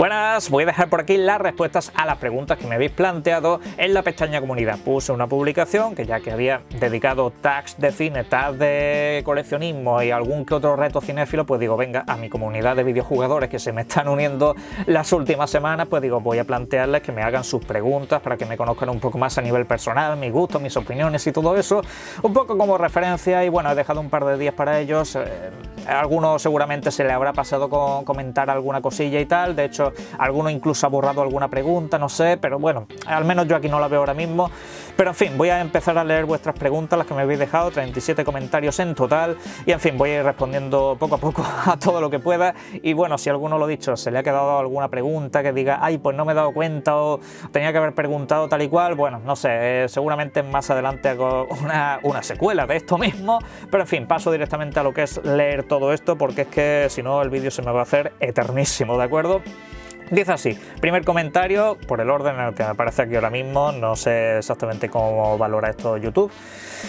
Buenas, voy a dejar por aquí las respuestas a las preguntas que me habéis planteado en la pestaña comunidad. Puse una publicación que ya que había dedicado tags de cine, tags de coleccionismo y algún que otro reto cinéfilo, pues digo, venga, a mi comunidad de videojugadores que se me están uniendo las últimas semanas, pues digo, voy a plantearles que me hagan sus preguntas para que me conozcan un poco más a nivel personal, mis gustos, mis opiniones y todo eso, un poco como referencia y bueno, he dejado un par de días para ellos. Eh, alguno seguramente se le habrá pasado con comentar alguna cosilla y tal, de hecho alguno incluso ha borrado alguna pregunta, no sé, pero bueno, al menos yo aquí no la veo ahora mismo. Pero en fin, voy a empezar a leer vuestras preguntas, las que me habéis dejado, 37 comentarios en total, y en fin, voy a ir respondiendo poco a poco a todo lo que pueda. Y bueno, si alguno lo dicho, se le ha quedado alguna pregunta que diga, ay, pues no me he dado cuenta o tenía que haber preguntado tal y cual, bueno, no sé, eh, seguramente más adelante hago una, una secuela de esto mismo, pero en fin, paso directamente a lo que es leer todo esto, porque es que si no el vídeo se me va a hacer eternísimo, ¿de acuerdo? Dice así, primer comentario, por el orden en el que me aparece aquí ahora mismo, no sé exactamente cómo valora esto YouTube.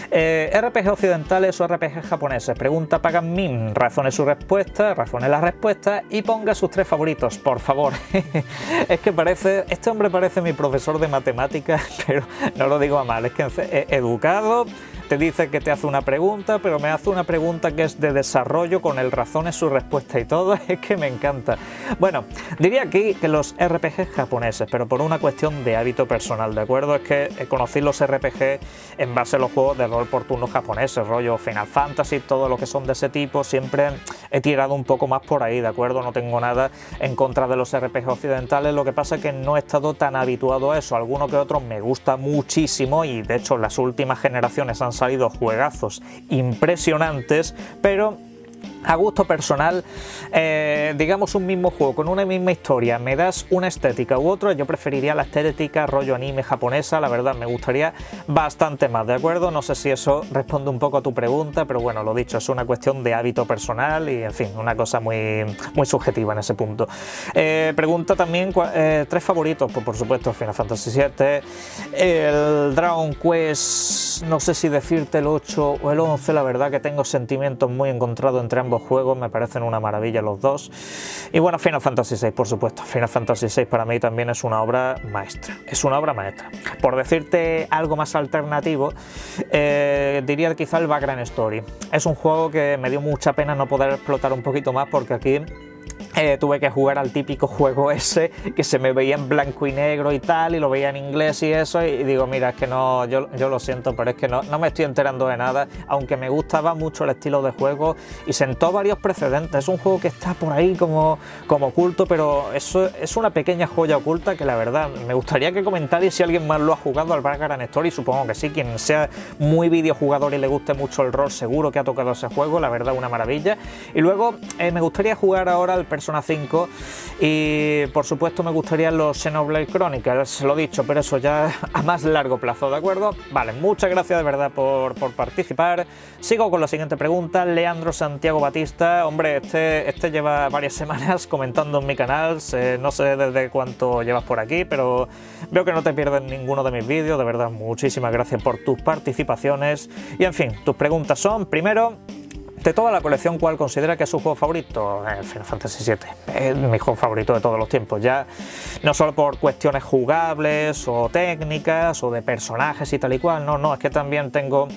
Eh, RPG occidentales o RPG japoneses, pregunta Pagan Min, razone su respuesta, razone la respuesta y ponga sus tres favoritos, por favor. es que parece, este hombre parece mi profesor de matemáticas, pero no lo digo a mal, es que educado, te dice que te hace una pregunta, pero me hace una pregunta que es de desarrollo con el razón en su respuesta y todo, es que me encanta. Bueno, diría aquí que los RPG japoneses, pero por una cuestión de hábito personal, ¿de acuerdo? Es que conocí los RPG en base a los juegos de rol por turnos japoneses, rollo Final Fantasy, todo lo que son de ese tipo, siempre he tirado un poco más por ahí, ¿de acuerdo? No tengo nada en contra de los RPG occidentales, lo que pasa es que no he estado tan habituado a eso, alguno que otro me gusta muchísimo y de hecho las últimas generaciones han salido juegazos impresionantes, pero a gusto personal, eh, digamos un mismo juego con una misma historia, me das una estética u otra, yo preferiría la estética rollo anime japonesa, la verdad me gustaría bastante más, ¿de acuerdo? No sé si eso responde un poco a tu pregunta, pero bueno, lo dicho, es una cuestión de hábito personal y en fin, una cosa muy, muy subjetiva en ese punto. Eh, pregunta también, eh, tres favoritos, pues por supuesto Final Fantasy VII, el Dragon Quest, no sé si decirte el 8 o el 11, la verdad que tengo sentimientos muy encontrados entre ambos juegos, me parecen una maravilla los dos. Y bueno, Final Fantasy VI, por supuesto. Final Fantasy VI para mí también es una obra maestra. Es una obra maestra. Por decirte algo más alternativo, eh, diría quizá el Background Story. Es un juego que me dio mucha pena no poder explotar un poquito más porque aquí eh, tuve que jugar al típico juego ese que se me veía en blanco y negro y tal, y lo veía en inglés y eso, y digo, mira, es que no, yo, yo lo siento, pero es que no, no, me estoy enterando de nada, aunque me gustaba mucho el estilo de juego y sentó varios precedentes. Es un juego que está por ahí como, como oculto, pero eso es una pequeña joya oculta que la verdad me gustaría que comentarais si alguien más lo ha jugado al Background Story, supongo que sí, quien sea muy videojugador y le guste mucho el rol, seguro que ha tocado ese juego, la verdad, una maravilla. Y luego eh, me gustaría jugar ahora al Persona 5 y por supuesto me gustaría los Xenoblade Chronicles, lo dicho, pero eso ya a más largo plazo, ¿de acuerdo? Vale, muchas gracias de verdad por, participar. Sigo con la siguiente pregunta, Leandro Santiago Batista, hombre, este, este lleva varias semanas comentando en mi canal, no sé desde cuánto llevas por aquí, pero veo que no te pierdes ninguno de mis vídeos, de verdad, muchísimas gracias por tus participaciones y en fin, tus preguntas son, primero, de toda la colección, ¿cuál considera que es su juego favorito? El Final Fantasy VII. Es mi juego favorito de todos los tiempos. Ya no solo por cuestiones jugables o técnicas o de personajes y tal y cual. No, no, es que también tengo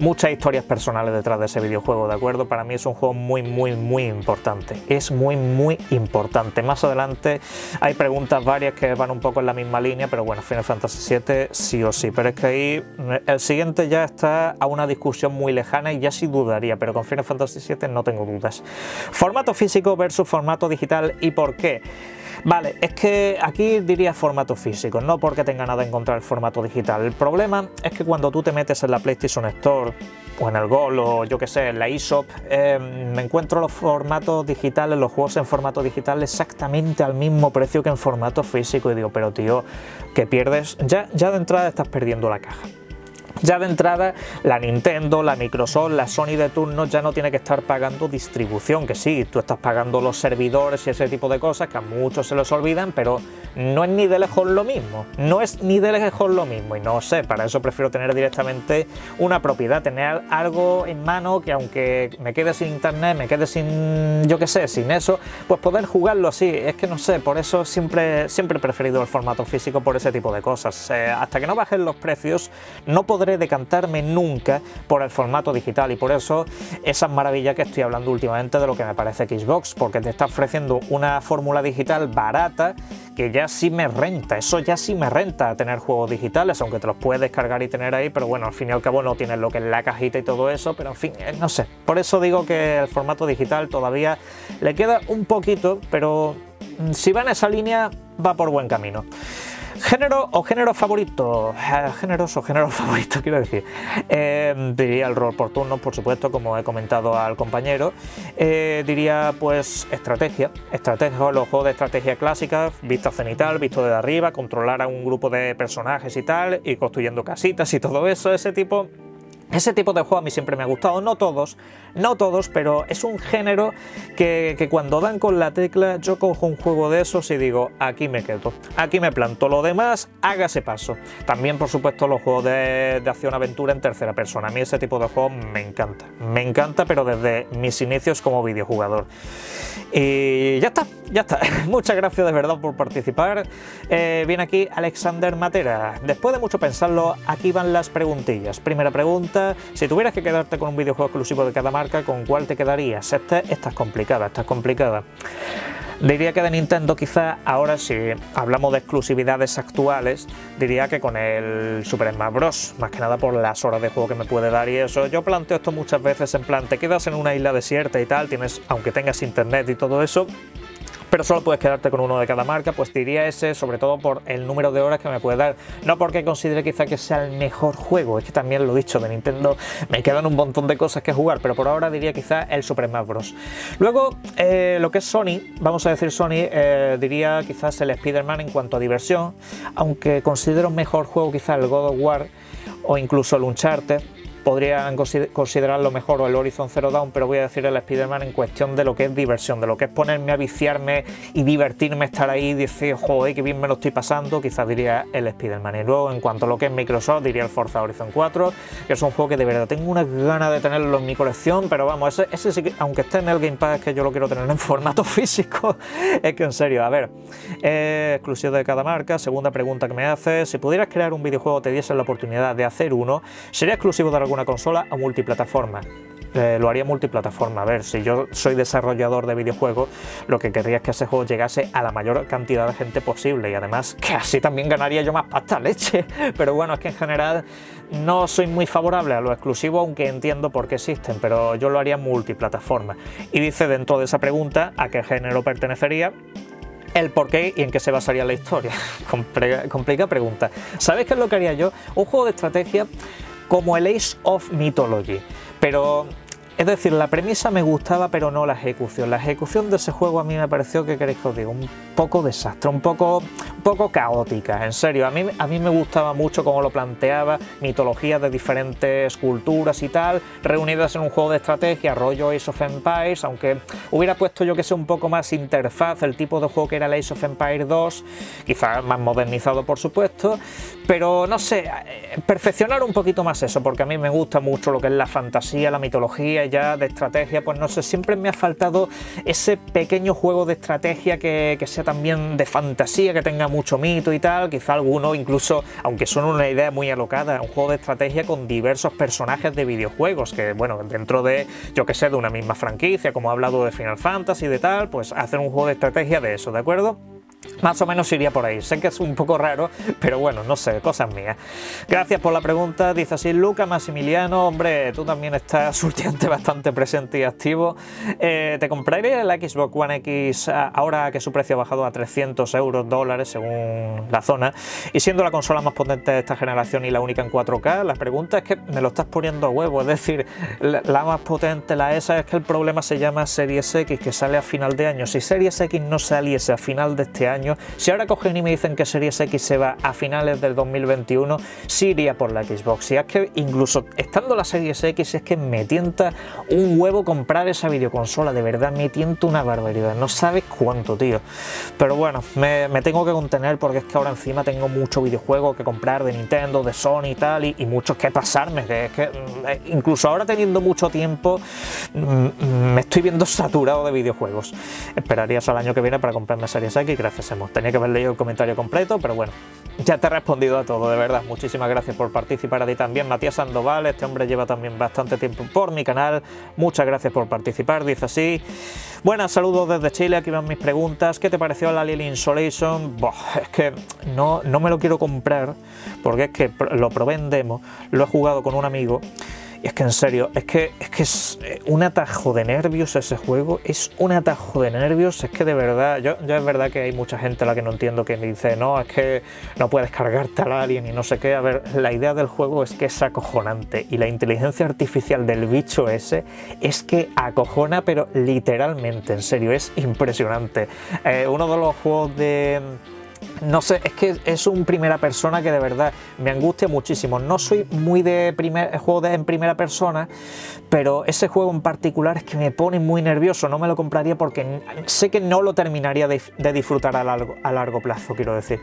muchas historias personales detrás de ese videojuego, ¿de acuerdo? Para mí es un juego muy, muy, muy importante. Es muy, muy importante. Más adelante hay preguntas varias que van un poco en la misma línea, pero bueno, Final Fantasy VII sí o sí. Pero es que ahí el siguiente ya está a una discusión muy lejana y ya sí dudaría, pero con Final Fantasy VII no tengo dudas. Formato físico versus formato digital y por qué. Vale, es que aquí diría formato físico, no porque tenga nada en contra del formato digital. El problema es que cuando tú te metes en la PlayStation Store o en el Gol o yo que sé, en la eShop, em, me encuentro los formatos digitales, los juegos en formato digital exactamente al mismo precio que en formato físico y digo, pero tío, que pierdes, ya, ya de entrada estás perdiendo la caja. Ya de entrada, la Nintendo, la Microsoft, la Sony de turno ya no tiene que estar pagando distribución, que sí, tú estás pagando los servidores y ese tipo de cosas que a muchos se les olvidan, pero no es ni de lejos lo mismo. No es ni de lejos lo mismo. Y no sé, para eso prefiero tener directamente una propiedad, tener algo en mano que aunque me quede sin internet, me quede sin, yo qué sé, sin eso, pues poder jugarlo así. Es que no sé, por eso siempre, siempre he preferido el formato físico por ese tipo de cosas. Eh, hasta que no bajen los precios, no podré decantarme nunca por el formato digital. Y por eso esas maravillas que estoy hablando últimamente de lo que me parece Xbox, porque te está ofreciendo una fórmula digital barata que ya sí me renta, eso ya sí me renta tener juegos digitales, aunque te los puedes descargar y tener ahí, pero bueno, al fin y al cabo no tienes lo que es la cajita y todo eso, pero en fin, eh, no sé, por eso digo que el formato digital todavía le queda un poquito, pero mm, si va en esa línea va por buen camino. Género o género favorito. Eh, géneros o género favorito, quiero decir. Eh, diría el rol por turnos, por supuesto, como he comentado al compañero. Eh, diría pues estrategia. Estrategia, los juegos de estrategia clásica, vista cenital, visto desde arriba, controlar a un grupo de personajes y tal, y construyendo casitas y todo eso, ese tipo ese tipo de juego a mí siempre me ha gustado, no todos, no todos, pero es un género que, cuando dan con la tecla yo cojo un juego de esos y digo, aquí me quedo, aquí me planto, lo demás, hágase paso. También, por supuesto, los juegos de, de acción-aventura en tercera persona, a mí ese tipo de juegos me encanta, me encanta, pero desde mis inicios como videojugador. Y ya está, ya está. Muchas gracias de verdad por participar. Eh, viene aquí Alexander Matera. Después de mucho pensarlo, aquí van las preguntillas. Primera pregunta, si tuvieras que quedarte con un videojuego exclusivo de cada marca, ¿con cuál te quedarías? Esta, esta es complicada, esta es complicada. Diría que de Nintendo quizá ahora si hablamos de exclusividades actuales, diría que con el Super Smash Bros. Más que nada por las horas de juego que me puede dar y eso. Yo planteo esto muchas veces en plan, te quedas en una isla desierta y tal, tienes, aunque tengas internet y todo eso, pero solo puedes quedarte con uno de cada marca, pues diría ese, sobre todo por el número de horas que me puede dar. No porque considere quizá que sea el mejor juego, es que también lo he dicho de Nintendo, me quedan un montón de cosas que jugar, pero por ahora diría quizá el Super Smash Bros. Luego, eh, lo que es Sony, vamos a decir Sony, eh, diría quizás el Spider-Man en cuanto a diversión, aunque considero mejor juego quizá el God of War o incluso el Uncharted podrían considerarlo mejor o el Horizon Zero Dawn, pero voy a decir el Spider-Man en cuestión de lo que es diversión, de lo que es ponerme a viciarme y divertirme, estar ahí y decir, joder, qué bien me lo estoy pasando, quizás diría el Spider-Man. Y luego, en cuanto a lo que es Microsoft, diría el Forza Horizon 4, que es un juego que de verdad tengo una ganas de tenerlo en mi colección, pero vamos, ese, sí que, aunque esté en el Game Pass, es que yo lo quiero tener en formato físico, es que en serio, a ver, exclusivo de cada marca, segunda pregunta que me hace, si pudieras crear un videojuego, te diese la oportunidad de hacer uno, ¿sería exclusivo de alguna una consola a multiplataforma. Eh, lo haría multiplataforma. A ver, si yo soy desarrollador de videojuegos, lo que querría es que ese juego llegase a la mayor cantidad de gente posible y además que así también ganaría yo más pasta leche. Pero bueno, es que en general no soy muy favorable a lo exclusivo, aunque entiendo por qué existen, pero yo lo haría multiplataforma. Y dice dentro de esa pregunta a qué género pertenecería el por qué y en qué se basaría la historia. Complica pregunta. ¿Sabéis qué es lo que haría yo? Un juego de estrategia como el Ace of Mythology. Pero es decir, la premisa me gustaba, pero no la ejecución. La ejecución de ese juego a mí me pareció, que queréis que os diga? Un poco desastre, un poco, un poco caótica, en serio. A mí, a mí me gustaba mucho cómo lo planteaba, mitologías de diferentes culturas y tal, reunidas en un juego de estrategia, rollo Ace of Empires, aunque hubiera puesto yo que sé un poco más interfaz, el tipo de juego que era el Ace of Empires 2, quizás más modernizado por supuesto, pero no sé, eh, perfeccionar un poquito más eso, porque a mí me gusta mucho lo que es la fantasía, la mitología ya de estrategia, pues no sé, siempre me ha faltado ese pequeño juego de estrategia que, sea también de fantasía, que tenga mucho mito y tal, quizá alguno incluso, aunque suene una idea muy alocada, un juego de estrategia con diversos personajes de videojuegos, que bueno, dentro de, yo que sé, de una misma franquicia, como he hablado de Final Fantasy y de tal, pues hacer un juego de estrategia de eso, ¿de acuerdo? Más o menos iría por ahí. Sé que es un poco raro, pero bueno, no sé, cosas mías. Gracias por la pregunta. Dice así, Luca Massimiliano, hombre, tú también estás últimamente bastante presente y activo. Eh, ¿Te compraría el Xbox One X ahora que su precio ha bajado a 300 euros dólares según la zona? Y siendo la consola más potente de esta generación y la única en 4K, la pregunta es que me lo estás poniendo a huevo. Es decir, la, más potente, la ESA, es que el problema se llama Series X, que sale a final de año. Si Series X no saliese a final de este año, Si ahora cogen y me dicen que Series X se va a finales del 2021, sí iría por la Xbox. Y es que incluso estando la Series X es que me tienta un huevo comprar esa videoconsola, de verdad me tienta una barbaridad, no sabes cuánto, tío. Pero bueno, me, tengo que contener porque es que ahora encima tengo mucho videojuego que comprar de Nintendo, de Sony y tal, y, muchos que pasarme, es que mm, incluso ahora teniendo mucho tiempo mm, mm, me estoy viendo saturado de videojuegos. Esperarías al año que viene para comprarme Series X, gracias Tenía que haber leído el comentario completo, pero bueno, ya te he respondido a todo, de verdad. Muchísimas gracias por participar a ti también. Matías Sandoval, este hombre lleva también bastante tiempo por mi canal. Muchas gracias por participar, dice así. Buenas, saludos desde Chile, aquí van mis preguntas. ¿Qué te pareció la Alien Insolation? es que no, no me lo quiero comprar porque es que lo probé lo he jugado con un amigo y es que en serio, es que, es que es eh, un atajo de nervios ese juego, es un atajo de nervios, es que de verdad, yo, es verdad que hay mucha gente a la que no entiendo que me dice, no, es que no puedes cargarte al alien y no sé qué. A ver, la idea del juego es que es acojonante y la inteligencia artificial del bicho ese es que acojona, pero literalmente, en serio, es impresionante. Eh, uno de los juegos de no sé, es que es un primera persona que de verdad me angustia muchísimo. No soy muy de primer, juego en primera persona, pero ese juego en particular es que me pone muy nervioso. No me lo compraría porque sé que no lo terminaría de, disfrutar a largo, a largo, plazo, quiero decir.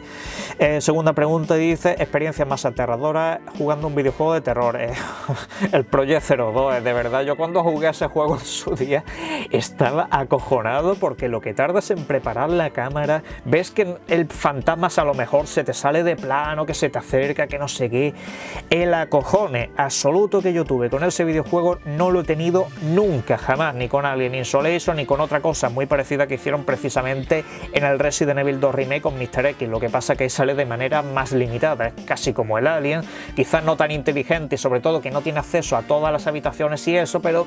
Eh, segunda pregunta dice, experiencia más aterradora jugando un videojuego de terror. Eh, el Project 02, eh, de verdad, yo cuando jugué ese juego en su día estaba acojonado porque lo que tardas en preparar la cámara, ves que el fantasmas a lo mejor se te sale de plano, que se te acerca, que no sé qué. El acojone absoluto que yo tuve con ese videojuego no lo he tenido nunca, jamás, ni con Alien Isolation, ni con otra cosa muy parecida que hicieron precisamente en el Resident Evil 2 Remake con Mr. X. Lo que pasa que sale de manera más limitada, es casi como el Alien, quizás no tan inteligente sobre todo que no tiene acceso a todas las habitaciones y eso, pero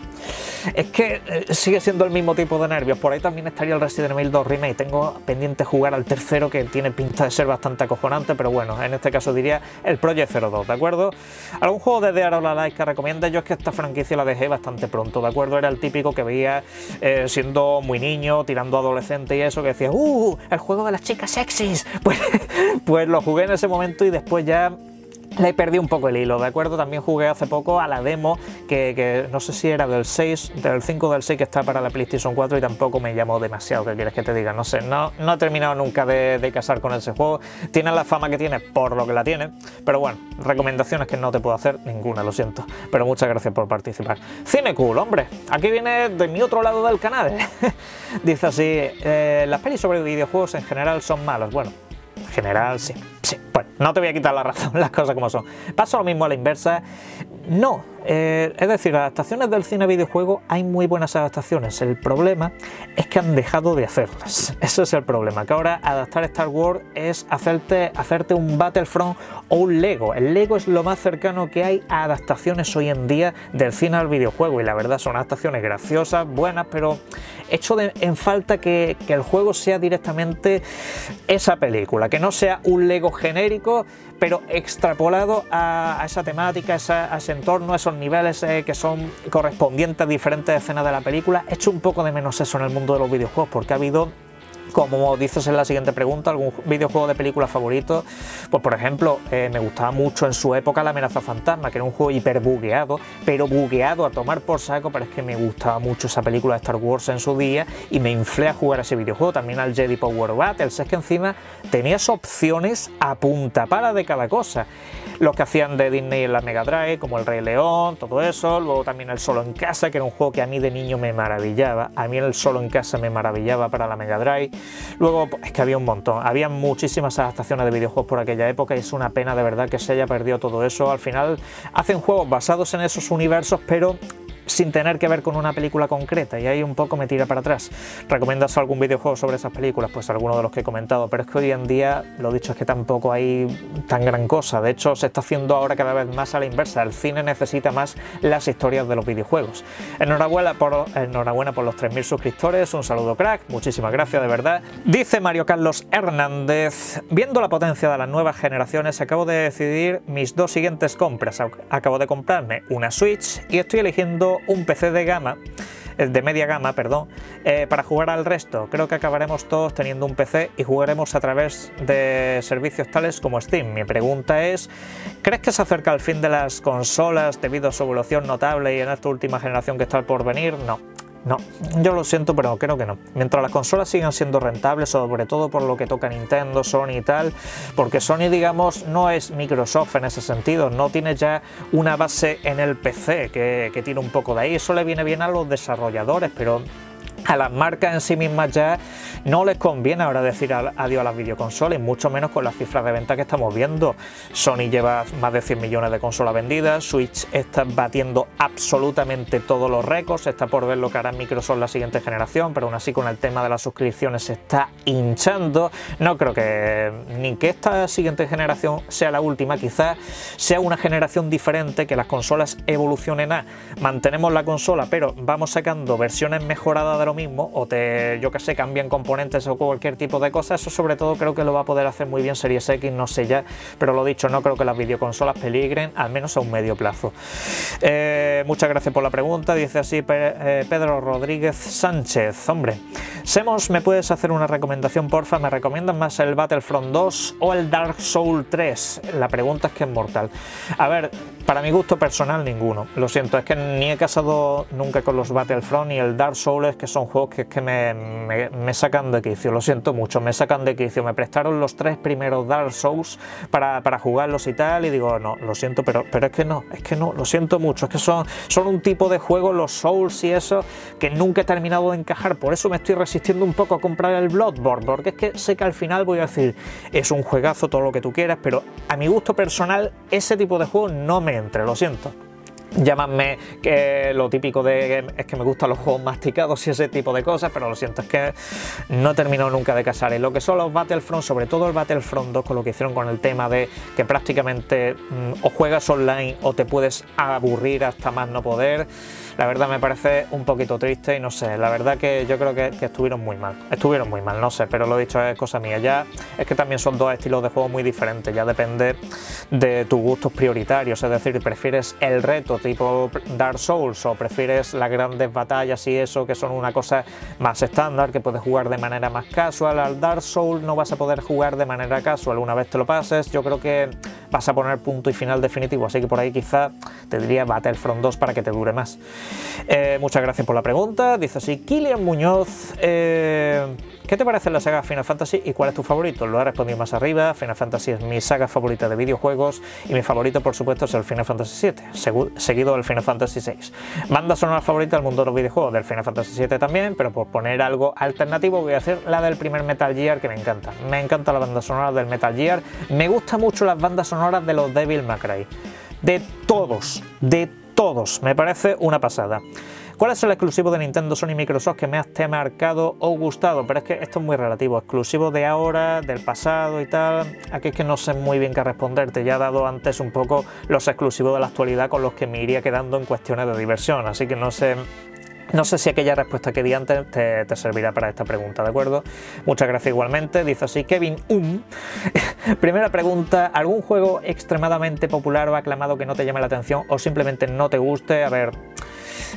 es que eh, sigue siendo el mismo tipo de nervios. Por ahí también estaría el Resident Evil 2 Remake. Tengo pendiente jugar al tercero que tiene pinta de ser bastante acojonante, pero bueno, en este caso diría el Project 02, ¿de acuerdo? ¿Algún juego de Dead or Alive que recomienda? Yo es que esta franquicia la dejé bastante pronto, ¿de acuerdo? Era el típico que veía eh, siendo muy niño, tirando adolescente y eso, que decía, ¡uh! El juego de las chicas sexys. Pues, pues lo jugué en ese momento y después ya le perdí un poco el hilo, ¿de acuerdo? También jugué hace poco a la demo, que, no sé si era del 6, del 5 del 6 que está para la PlayStation 4 y tampoco me llamó demasiado, ¿qué quieres que te diga? No sé, no, no he terminado nunca de, casar con ese juego. Tiene la fama que tiene por lo que la tiene, pero bueno, recomendaciones que no te puedo hacer, ninguna, lo siento. Pero muchas gracias por participar. Cine Cool, hombre, aquí viene de mi otro lado del canal. Dice así, eh, las pelis sobre videojuegos en general son malas. Bueno, en general sí. Sí, bueno, no te voy a quitar la razón, las cosas como son. Pasa lo mismo a la inversa. No, eh, es decir, adaptaciones del cine videojuego hay muy buenas adaptaciones. El problema es que han dejado de hacerlas. Ese es el problema. Que ahora adaptar Star Wars es hacerte, hacerte un Battlefront o un Lego. El Lego es lo más cercano que hay a adaptaciones hoy en día del cine al videojuego. Y la verdad son adaptaciones graciosas, buenas, pero hecho en falta que, el juego sea directamente esa película. Que no sea un Lego genérico, pero extrapolado a, esa temática, a, ese entorno, a esos niveles eh, que son correspondientes a diferentes escenas de la película. He hecho un poco de menos eso en el mundo de los videojuegos porque ha habido como dices en la siguiente pregunta, algún videojuego de película favorito, pues por ejemplo, eh, me gustaba mucho en su época La amenaza fantasma, que era un juego hiper bugueado, pero bugueado a tomar por saco, pero es que me gustaba mucho esa película de Star Wars en su día y me inflé a jugar ese videojuego, también al Jedi Power Battles, es que encima tenías opciones a punta para de cada cosa. Los que hacían de Disney en la Mega Drive, como el Rey León, todo eso, luego también el Solo en Casa, que era un juego que a mí de niño me maravillaba, a mí el Solo en Casa me maravillaba para la Mega Drive, luego es que había un montón, había muchísimas adaptaciones de videojuegos por aquella época y es una pena de verdad que se haya perdido todo eso, al final hacen juegos basados en esos universos, pero sin tener que ver con una película concreta y ahí un poco me tira para atrás. ¿Recomiendas algún videojuego sobre esas películas? Pues alguno de los que he comentado, pero es que hoy en día lo dicho es que tampoco hay tan gran cosa. De hecho, se está haciendo ahora cada vez más a la inversa. El cine necesita más las historias de los videojuegos. Enhorabuena por, enhorabuena por los 3.000 suscriptores, un saludo crack, muchísimas gracias de verdad. Dice Mario Carlos Hernández, viendo la potencia de las nuevas generaciones, acabo de decidir mis dos siguientes compras. Acabo de comprarme una Switch y estoy eligiendo un PC de gama de media gama, perdón, eh, para jugar al resto. Creo que acabaremos todos teniendo un PC y jugaremos a través de servicios tales como Steam. Mi pregunta es, ¿crees que se acerca el fin de las consolas debido a su evolución notable y en esta última generación que está por venir? No. No, yo lo siento, pero creo que no. Mientras las consolas sigan siendo rentables, sobre todo por lo que toca Nintendo, Sony y tal, porque Sony, digamos, no es Microsoft en ese sentido, no tiene ya una base en el PC que, que tiene un poco de ahí. Eso le viene bien a los desarrolladores, pero a las marcas en sí mismas ya no les conviene ahora decir adiós a las videoconsolas, mucho menos con las cifras de venta que estamos viendo. Sony lleva más de 100 millones de consolas vendidas, Switch está batiendo absolutamente todos los récords, está por ver lo que hará Microsoft la siguiente generación, pero aún así con el tema de las suscripciones se está hinchando. No creo que ni que esta siguiente generación sea la última, quizás sea una generación diferente, que las consolas evolucionen a. Mantenemos la consola, pero vamos sacando versiones mejoradas de lo mismo, o te, yo que sé, cambian componentes o cualquier tipo de cosa, eso sobre todo creo que lo va a poder hacer muy bien Series X, no sé ya, pero lo dicho, no creo que las videoconsolas peligren, al menos a un medio plazo. Eh, muchas gracias por la pregunta, dice así eh, Pedro Rodríguez Sánchez, hombre, Semos, ¿me puedes hacer una recomendación, porfa? ¿Me recomiendas más el Battlefront 2 o el Dark Soul 3? La pregunta es que es mortal. A ver, para mi gusto personal, ninguno. Lo siento, es que ni he casado nunca con los Battlefront y el Dark Souls, que son juegos que, que me, me, sacan de quicio. Lo siento mucho, me sacan de quicio. Me prestaron los tres primeros Dark Souls para, para jugarlos y tal, y digo, no, lo siento, pero, pero es que no, es que no, lo siento mucho. Es que son, son un tipo de juego, los Souls y eso, que nunca he terminado de encajar. Por eso me estoy resistiendo un poco a comprar el Bloodborne, porque es que sé que al final voy a decir, es un juegazo, todo lo que tú quieras, pero a mi gusto personal, ese tipo de juego no me entre, lo siento. Llámame que lo típico de es que me gustan los juegos masticados y ese tipo de cosas, pero lo siento, es que no he terminado nunca de casar. Y lo que son los Battlefront, sobre todo el Battlefront 2, con lo que hicieron con el tema de que prácticamente mm, o juegas online o te puedes aburrir hasta más no poder la verdad me parece un poquito triste y no sé, la verdad que yo creo que, estuvieron muy mal, estuvieron muy mal, no sé, pero lo dicho es cosa mía, ya es que también son dos estilos de juego muy diferentes, ya depende de tus gustos prioritarios, es decir, prefieres el reto tipo Dark Souls o prefieres las grandes batallas y eso que son una cosa más estándar, que puedes jugar de manera más casual, al Dark Souls no vas a poder jugar de manera casual una vez te lo pases, yo creo que vas a poner punto y final definitivo, así que por ahí quizá te diría Battlefront 2 para que te dure más. Eh, muchas gracias por la pregunta. Dice así, Kilian Muñoz, eh, ¿qué te parece la saga Final Fantasy y cuál es tu favorito? Lo he respondido más arriba. Final Fantasy es mi saga favorita de videojuegos y mi favorito, por supuesto, es el Final Fantasy VII, seguido del Final Fantasy VI. Banda sonora favorita del mundo de los videojuegos, del Final Fantasy VII también, pero por poner algo alternativo voy a hacer la del primer Metal Gear que me encanta. Me encanta la banda sonora del Metal Gear. Me gustan mucho las bandas sonoras de los Devil May Cry. De todos, de todos. Me parece una pasada. ¿Cuál es el exclusivo de Nintendo, Sony y Microsoft que me te marcado o gustado? Pero es que esto es muy relativo, exclusivo de ahora, del pasado y tal. Aquí es que no sé muy bien qué responderte. Ya he dado antes un poco los exclusivos de la actualidad con los que me iría quedando en cuestiones de diversión, así que no sé no sé si aquella respuesta que di antes te, servirá para esta pregunta, ¿de acuerdo? Muchas gracias igualmente. Dice así Kevin Um. Primera pregunta, ¿algún juego extremadamente popular o aclamado que no te llame la atención o simplemente no te guste? A ver,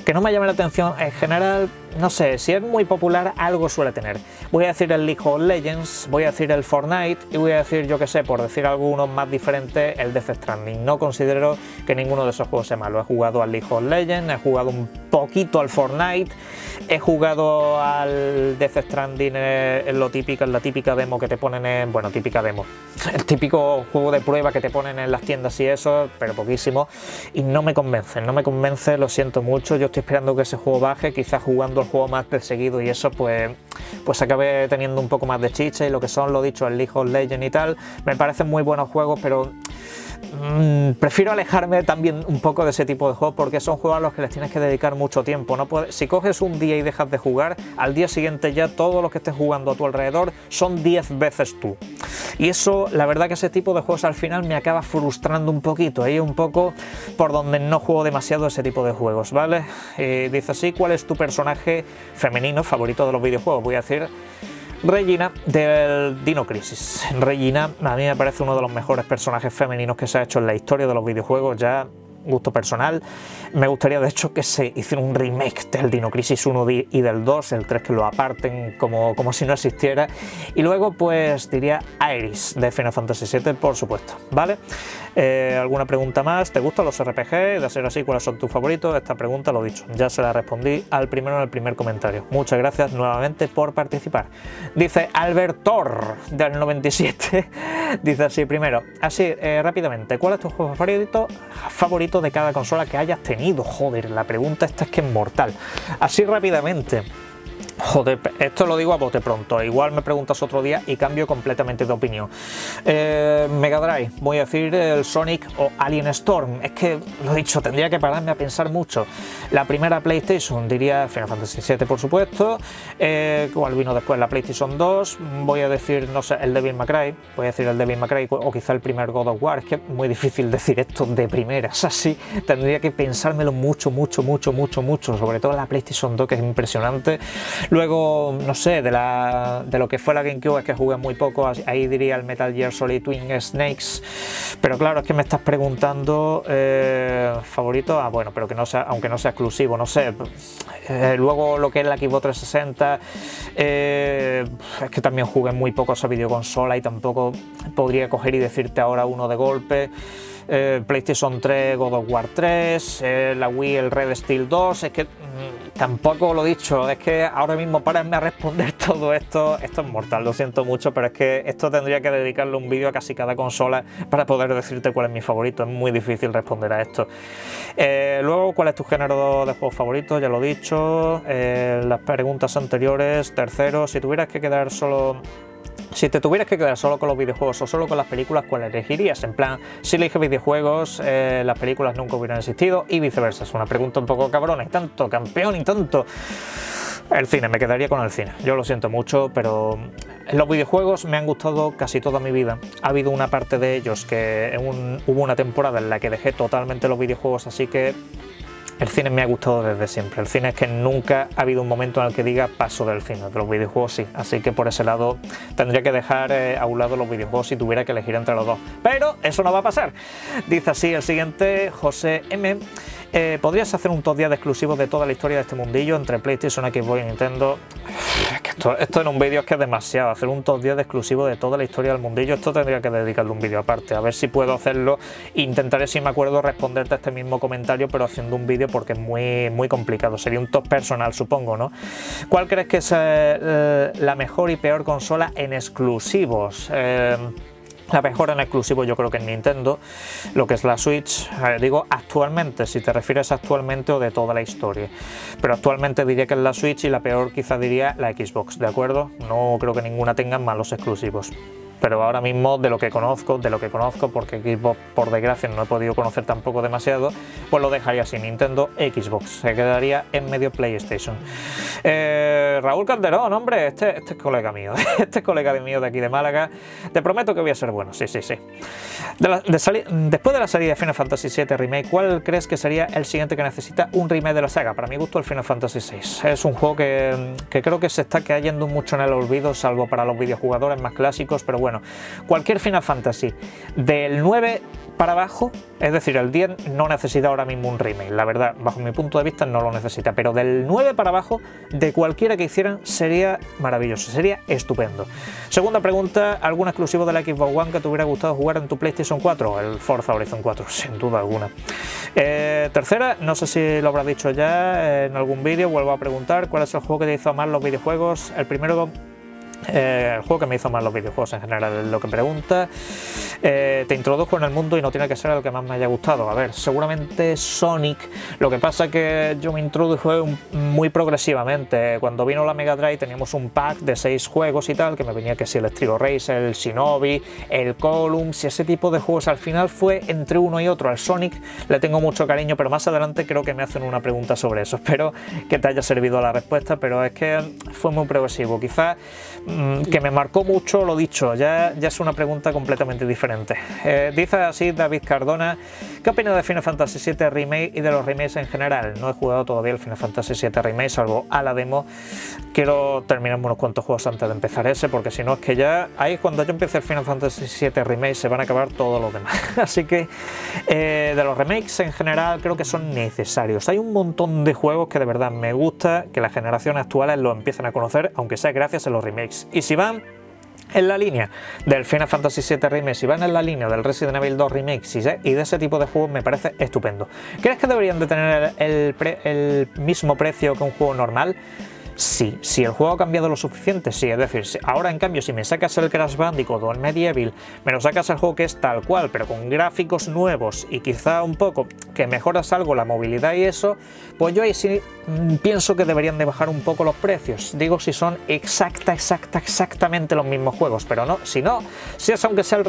que no me llame la atención en general, no sé, si es muy popular algo suele tener. Voy a decir el League of Legends, voy a decir el Fortnite y voy a decir, yo que sé, por decir algunos más diferentes, el Death Stranding. No considero que ninguno de esos juegos sea malo. He jugado al League of Legends, he jugado un poquito al Fortnite, he jugado al Death Stranding en lo típico, en la típica demo que te ponen en, bueno, típica demo, el típico juego de prueba que te ponen en las tiendas y eso, pero poquísimo, y no me convence, no me convence, lo siento mucho, yo estoy esperando que ese juego baje, quizás jugando el juego más perseguido y eso pues, pues acabe teniendo un poco más de chicha y lo que son, lo dicho, el League of Legends y tal, me parecen muy buenos juegos, pero Mm, prefiero alejarme también un poco de ese tipo de juegos porque son juegos a los que les tienes que dedicar mucho tiempo. No si coges un día y dejas de jugar, al día siguiente ya todos los que estés jugando a tu alrededor son 10 veces tú. Y eso, la verdad que ese tipo de juegos al final me acaba frustrando un poquito, ahí un poco por donde no juego demasiado ese tipo de juegos, ¿vale? Dice así, ¿cuál es tu personaje femenino favorito de los videojuegos? Voy a decir Regina del Dino Crisis. Regina a mí me parece uno de los mejores personajes femeninos que se ha hecho en la historia de los videojuegos. Ya gusto personal. Me gustaría de hecho que se hiciera un remake del Dino Crisis 1 y del 2, el 3 que lo aparten como, como si no existiera. Y luego pues diría Iris de Final Fantasy VII, por supuesto, ¿vale? Eh, ¿Alguna pregunta más? ¿Te gustan los RPG? De ser así, ¿cuáles son tus favoritos? Esta pregunta, lo dicho, ya se la respondí al primero en el primer comentario. Muchas gracias nuevamente por participar. Dice Albert Thor del 97. Dice así, primero, así eh, rápidamente, ¿cuál es tu juego favorito, favorito de cada consola que hayas tenido? Joder, la pregunta esta es que es mortal. Así rápidamente. Joder, esto lo digo a bote pronto. Igual me preguntas otro día y cambio completamente de opinión. Eh, Mega Drive, voy a decir el Sonic o Alien Storm. Es que, lo dicho, tendría que pararme a pensar mucho. La primera PlayStation, diría Final Fantasy VII, por supuesto. Eh, ¿Cuál vino después? La PlayStation 2. Voy a decir, no sé, el Devil May. Voy a decir el Devil May o quizá el primer God of War. Es que es muy difícil decir esto de primeras. Así tendría que pensármelo mucho, mucho, mucho, mucho, mucho. Sobre todo la PlayStation 2, que es impresionante. Luego, no sé, de, la, de lo que fue la GameCube es que jugué muy poco, ahí diría el Metal Gear Solid Twin Snakes, pero claro, es que me estás preguntando eh, favorito, ah, bueno, pero que no sea, aunque no sea exclusivo, no sé. Eh, luego lo que es la Xbox 360, eh, es que también jugué muy poco esa videoconsola y tampoco podría coger y decirte ahora uno de golpe. PlayStation 3, God of War 3, la Wii, el Red Steel 2, es que Tampoco lo he dicho, es que ahora mismo pararme a responder todo esto, esto es mortal, lo siento mucho, pero es que esto tendría que dedicarle un vídeo a casi cada consola para poder decirte cuál es mi favorito, es muy difícil responder a esto. Eh, luego, ¿cuál es tu género de juegos favorito? Ya lo he dicho, eh, las preguntas anteriores, tercero, si tuvieras que quedar solo si te tuvieras que quedar solo con los videojuegos o solo con las películas, ¿cuál elegirías? En plan, si eliges videojuegos, eh, las películas nunca hubieran existido y viceversa. Es una pregunta un poco cabrona y tanto, campeón y tanto. El cine, me quedaría con el cine. Yo lo siento mucho, pero los videojuegos me han gustado casi toda mi vida. Ha habido una parte de ellos que hubo una temporada en la que dejé totalmente los videojuegos, así que el cine me ha gustado desde siempre. El cine es que nunca ha habido un momento en el que diga paso del cine. De los videojuegos sí. Así que por ese lado tendría que dejar eh, a un lado los videojuegos si tuviera que elegir entre los dos. Pero eso no va a pasar. Dice así el siguiente, José M. Eh, ¿Podrías hacer un top 10 de exclusivos de toda la historia de este mundillo entre PlayStation, Xbox y Nintendo? Esto, en un vídeo es que es demasiado. Hacer un top 10 de exclusivos de toda la historia del mundillo, esto tendría que dedicarle un vídeo aparte. A ver si puedo hacerlo. Intentaré, si me acuerdo, responderte a este mismo comentario, pero haciendo un vídeo porque es muy, muy complicado. Sería un top personal, supongo, ¿no? ¿Cuál crees que es eh, la mejor y peor consola en exclusivos? Eh, la mejor en exclusivo yo creo que en Nintendo, lo que es la Switch, eh, digo actualmente, si te refieres actualmente o de toda la historia. Pero actualmente diría que es la Switch y la peor quizá diría la Xbox, ¿de acuerdo? No creo que ninguna tenga malos exclusivos pero ahora mismo de lo que conozco, de lo que conozco, porque Xbox por desgracia no he podido conocer tampoco demasiado, pues lo dejaría así, Nintendo Xbox, se quedaría en medio PlayStation. Eh, Raúl Calderón, hombre, este, este, es colega mío, este es colega mío de aquí de Málaga, te prometo que voy a ser bueno, sí, sí, sí. después de la salida de Final Fantasy VII Remake, ¿cuál crees que sería el siguiente que necesita un remake de la saga? Para mi gusto el Final Fantasy VI. Es un juego que, que creo que se está cayendo mucho en el olvido, salvo para los videojugadores más clásicos, pero bueno, bueno, cualquier Final Fantasy del 9 para abajo, es decir, el 10 no necesita ahora mismo un remake, la verdad, bajo mi punto de vista no lo necesita, pero del 9 para abajo, de cualquiera que hicieran, sería maravilloso, sería estupendo. Segunda pregunta, ¿algún exclusivo de la Xbox One que te hubiera gustado jugar en tu PlayStation 4? El Forza Horizon 4, sin duda alguna. Eh, tercera, no sé si lo habrás dicho ya en algún vídeo, vuelvo a preguntar, ¿cuál es el juego que te hizo más los videojuegos? El primero eh, el juego que me hizo más los videojuegos en general, lo que pregunta. Eh, te introdujo en el mundo y no tiene que ser el que más me haya gustado. A ver, seguramente Sonic. Lo que pasa que yo me introduje muy progresivamente. Cuando vino la Mega Drive teníamos un pack de seis juegos y tal, que me venía que si el Strio Racer, el Shinobi, el Columns y ese tipo de juegos. Al final fue entre uno y otro. Al Sonic le tengo mucho cariño, pero más adelante creo que me hacen una pregunta sobre eso. Espero que te haya servido la respuesta, pero es que fue muy progresivo. Quizás que me marcó mucho, lo dicho, ya, ya es una pregunta completamente diferente. Eh, dice así David Cardona, ¿qué opina de Final Fantasy VII Remake y de los remakes en general? No he jugado todavía el Final Fantasy VII Remake, salvo a la demo. Quiero terminar unos cuantos juegos antes de empezar ese, porque si no es que ya ahí cuando yo empiece el Final Fantasy VII Remake se van a acabar todos los demás. Así que eh, de los remakes en general creo que son necesarios. Hay un montón de juegos que de verdad me gusta que las generaciones actuales lo empiecen a conocer, aunque sea gracias a los Y si van en la línea del Final Fantasy VII Remake, si van en la línea del Resident Evil 2 Remake y de ese tipo de juegos, me parece estupendo. ¿Crees que deberían de tener el mismo precio que un juego normal? Sí, si el juego ha cambiado lo suficiente, sí, es decir, ahora en cambio si me sacas el Crash Bandicoot o el Medieval, me lo sacas el juego que es tal cual, pero con gráficos nuevos y quizá un poco que mejoras algo la movilidad y eso, pues yo ahí sí mm, pienso que deberían de bajar un poco los precios. Digo si son exacta, exacta, exactamente los mismos juegos, pero no, si no, si es aunque sea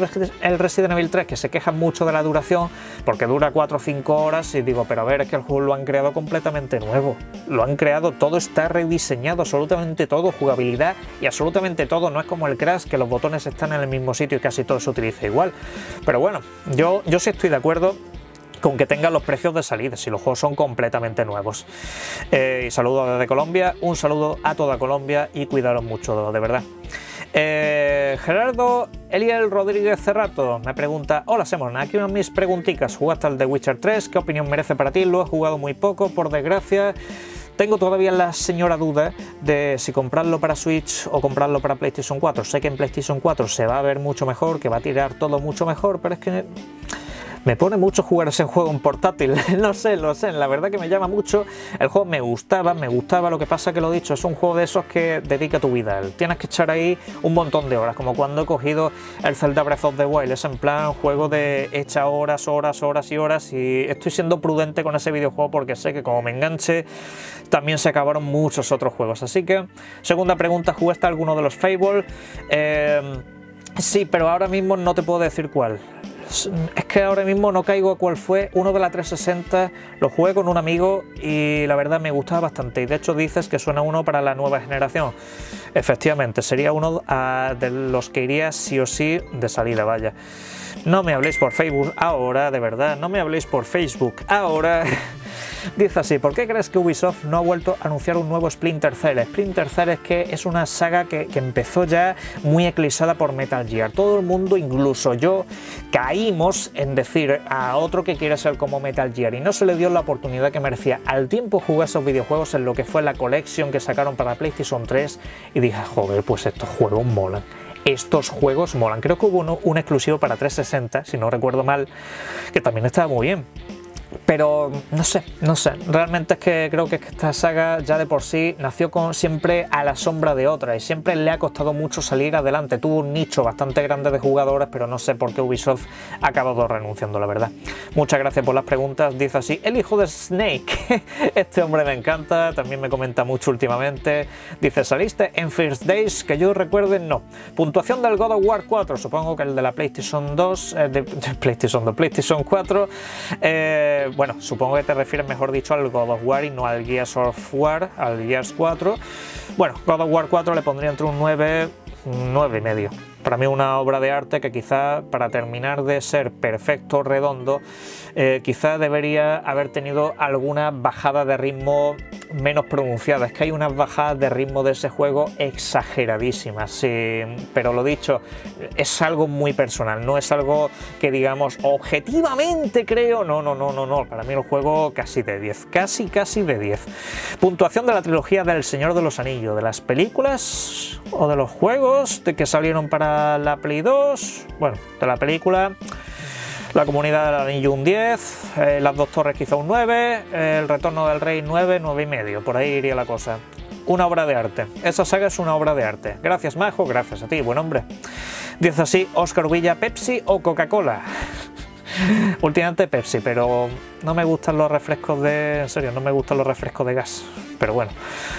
el, Resident Evil 3 que se queja mucho de la duración, porque dura 4 o 5 horas y digo, pero a ver, es que el juego lo han creado completamente nuevo, lo han creado, todo está rediseñado absolutamente todo, jugabilidad y absolutamente todo. No es como el Crash, que los botones están en el mismo sitio y casi todo se utiliza igual. Pero bueno, yo, yo sí estoy de acuerdo con que tengan los precios de salida, si los juegos son completamente nuevos. Eh, y saludos desde Colombia, un saludo a toda Colombia y cuidaros mucho, de verdad. Eh, Gerardo Eliel Rodríguez Cerrato me pregunta, hola Simon, aquí unas mis preguntitas, ¿jugaste al The Witcher 3? ¿Qué opinión merece para ti? Lo he jugado muy poco, por desgracia. Tengo todavía la señora duda de si comprarlo para Switch o comprarlo para PlayStation 4. Sé que en PlayStation 4 se va a ver mucho mejor, que va a tirar todo mucho mejor, pero es que me pone mucho jugar ese juego en portátil, no sé, lo sé, la verdad que me llama mucho. El juego me gustaba, me gustaba, lo que pasa que lo dicho, es un juego de esos que dedica tu vida. Tienes que echar ahí un montón de horas, como cuando he cogido el Zelda Breath of the Wild, es en plan juego de echa horas, horas, horas y horas y estoy siendo prudente con ese videojuego porque sé que como me enganche también se acabaron muchos otros juegos. Así que, segunda pregunta, ¿jugaste alguno de los Fable? Eh, sí, pero ahora mismo no te puedo decir cuál es que ahora mismo no caigo a cuál fue. Uno de la 360 lo jugué con un amigo y la verdad me gustaba bastante. Y de hecho dices que suena uno para la nueva generación. Efectivamente, sería uno ah, de los que iría sí o sí de salida, vaya. No me habléis por Facebook ahora, de verdad, no me habléis por Facebook ahora. Dice así, ¿por qué crees que Ubisoft no ha vuelto a anunciar un nuevo Splinter Cell? Splinter Cell es que es una saga que, empezó ya muy eclipsada por Metal Gear. Todo el mundo, incluso yo, caímos en decir a otro que quiere ser como Metal Gear y no se le dio la oportunidad que merecía. Al tiempo jugué esos videojuegos en lo que fue la colección que sacaron para PlayStation 3 y dije, joder, pues estos juegos molan estos juegos molan. Creo que hubo uno, un exclusivo para 360, si no recuerdo mal, que también estaba muy bien. Pero no sé, no sé. Realmente es que creo que esta saga ya de por sí nació con, siempre a la sombra de otra y siempre le ha costado mucho salir adelante. Tuvo un nicho bastante grande de jugadores, pero no sé por qué Ubisoft ha acabado renunciando, la verdad. Muchas gracias por las preguntas. Dice así, el hijo de Snake. este hombre me encanta, también me comenta mucho últimamente. Dice, ¿saliste en First Days? Que yo recuerde, no. Puntuación del God of War 4, supongo que el de la PlayStation 2, eh, de, PlayStation 2, PlayStation 4. Eh, bueno, supongo que te refieres, mejor dicho, al God of War y no al Gears of War, al Gears 4. Bueno, God of War 4 le pondría entre un 9, 9 y medio. Para mí una obra de arte que quizá para terminar de ser perfecto, redondo, eh, quizá debería haber tenido alguna bajada de ritmo menos pronunciada. Es que hay unas bajadas de ritmo de ese juego exageradísimas, pero lo dicho, es algo muy personal, no es algo que digamos objetivamente creo, no, no, no, no, no, para mí el juego casi de 10, casi, casi de 10. Puntuación de la trilogía del Señor de los Anillos, de las películas o de los juegos de que salieron para la Play 2, bueno, de la película... La comunidad del anillo un 10, eh, las dos torres quizá un 9, el retorno del rey 9, 9 y medio, por ahí iría la cosa. Una obra de arte. Esa saga es una obra de arte. Gracias, Majo, gracias a ti, buen hombre. Dice así, Oscar Villa, Pepsi o Coca-Cola. Últimamente Pepsi, pero no me gustan los refrescos de... En serio, no me gustan los refrescos de gas. Pero bueno.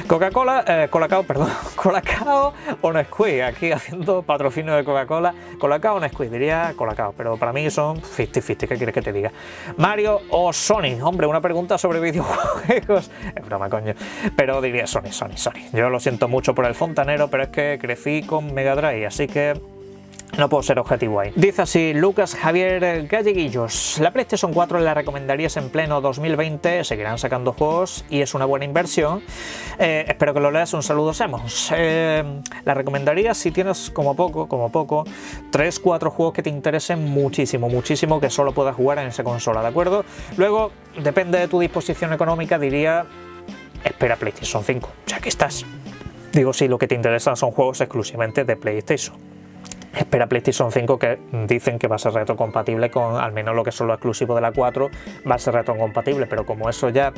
Coca-Cola, eh, Colacao, perdón. Colacao o Nesquik. Aquí haciendo patrocinio de Coca-Cola. Colacao o Nesquik, diría Colacao. Pero para mí son 50-50, ¿qué quieres que te diga? Mario o Sony. Hombre, una pregunta sobre videojuegos. Es broma, coño. Pero diría Sony, Sony, Sony. Yo lo siento mucho por el fontanero, pero es que crecí con Mega Drive, así que no puedo ser objetivo ahí. Dice así Lucas Javier Galleguillos. La PlayStation 4 la recomendarías en pleno 2020. Seguirán sacando juegos y es una buena inversión. Eh, espero que lo leas. Un saludo, Semos. Eh, la recomendaría si tienes como poco, como poco, 3-4 juegos que te interesen muchísimo, muchísimo que solo puedas jugar en esa consola, ¿de acuerdo? Luego, depende de tu disposición económica, diría espera PlayStation 5, ya que estás. Digo, si lo que te interesa son juegos exclusivamente de PlayStation espera PlayStation 5 que dicen que va a ser retrocompatible con al menos lo que son los exclusivos de la 4 va a ser retrocompatible pero como eso ya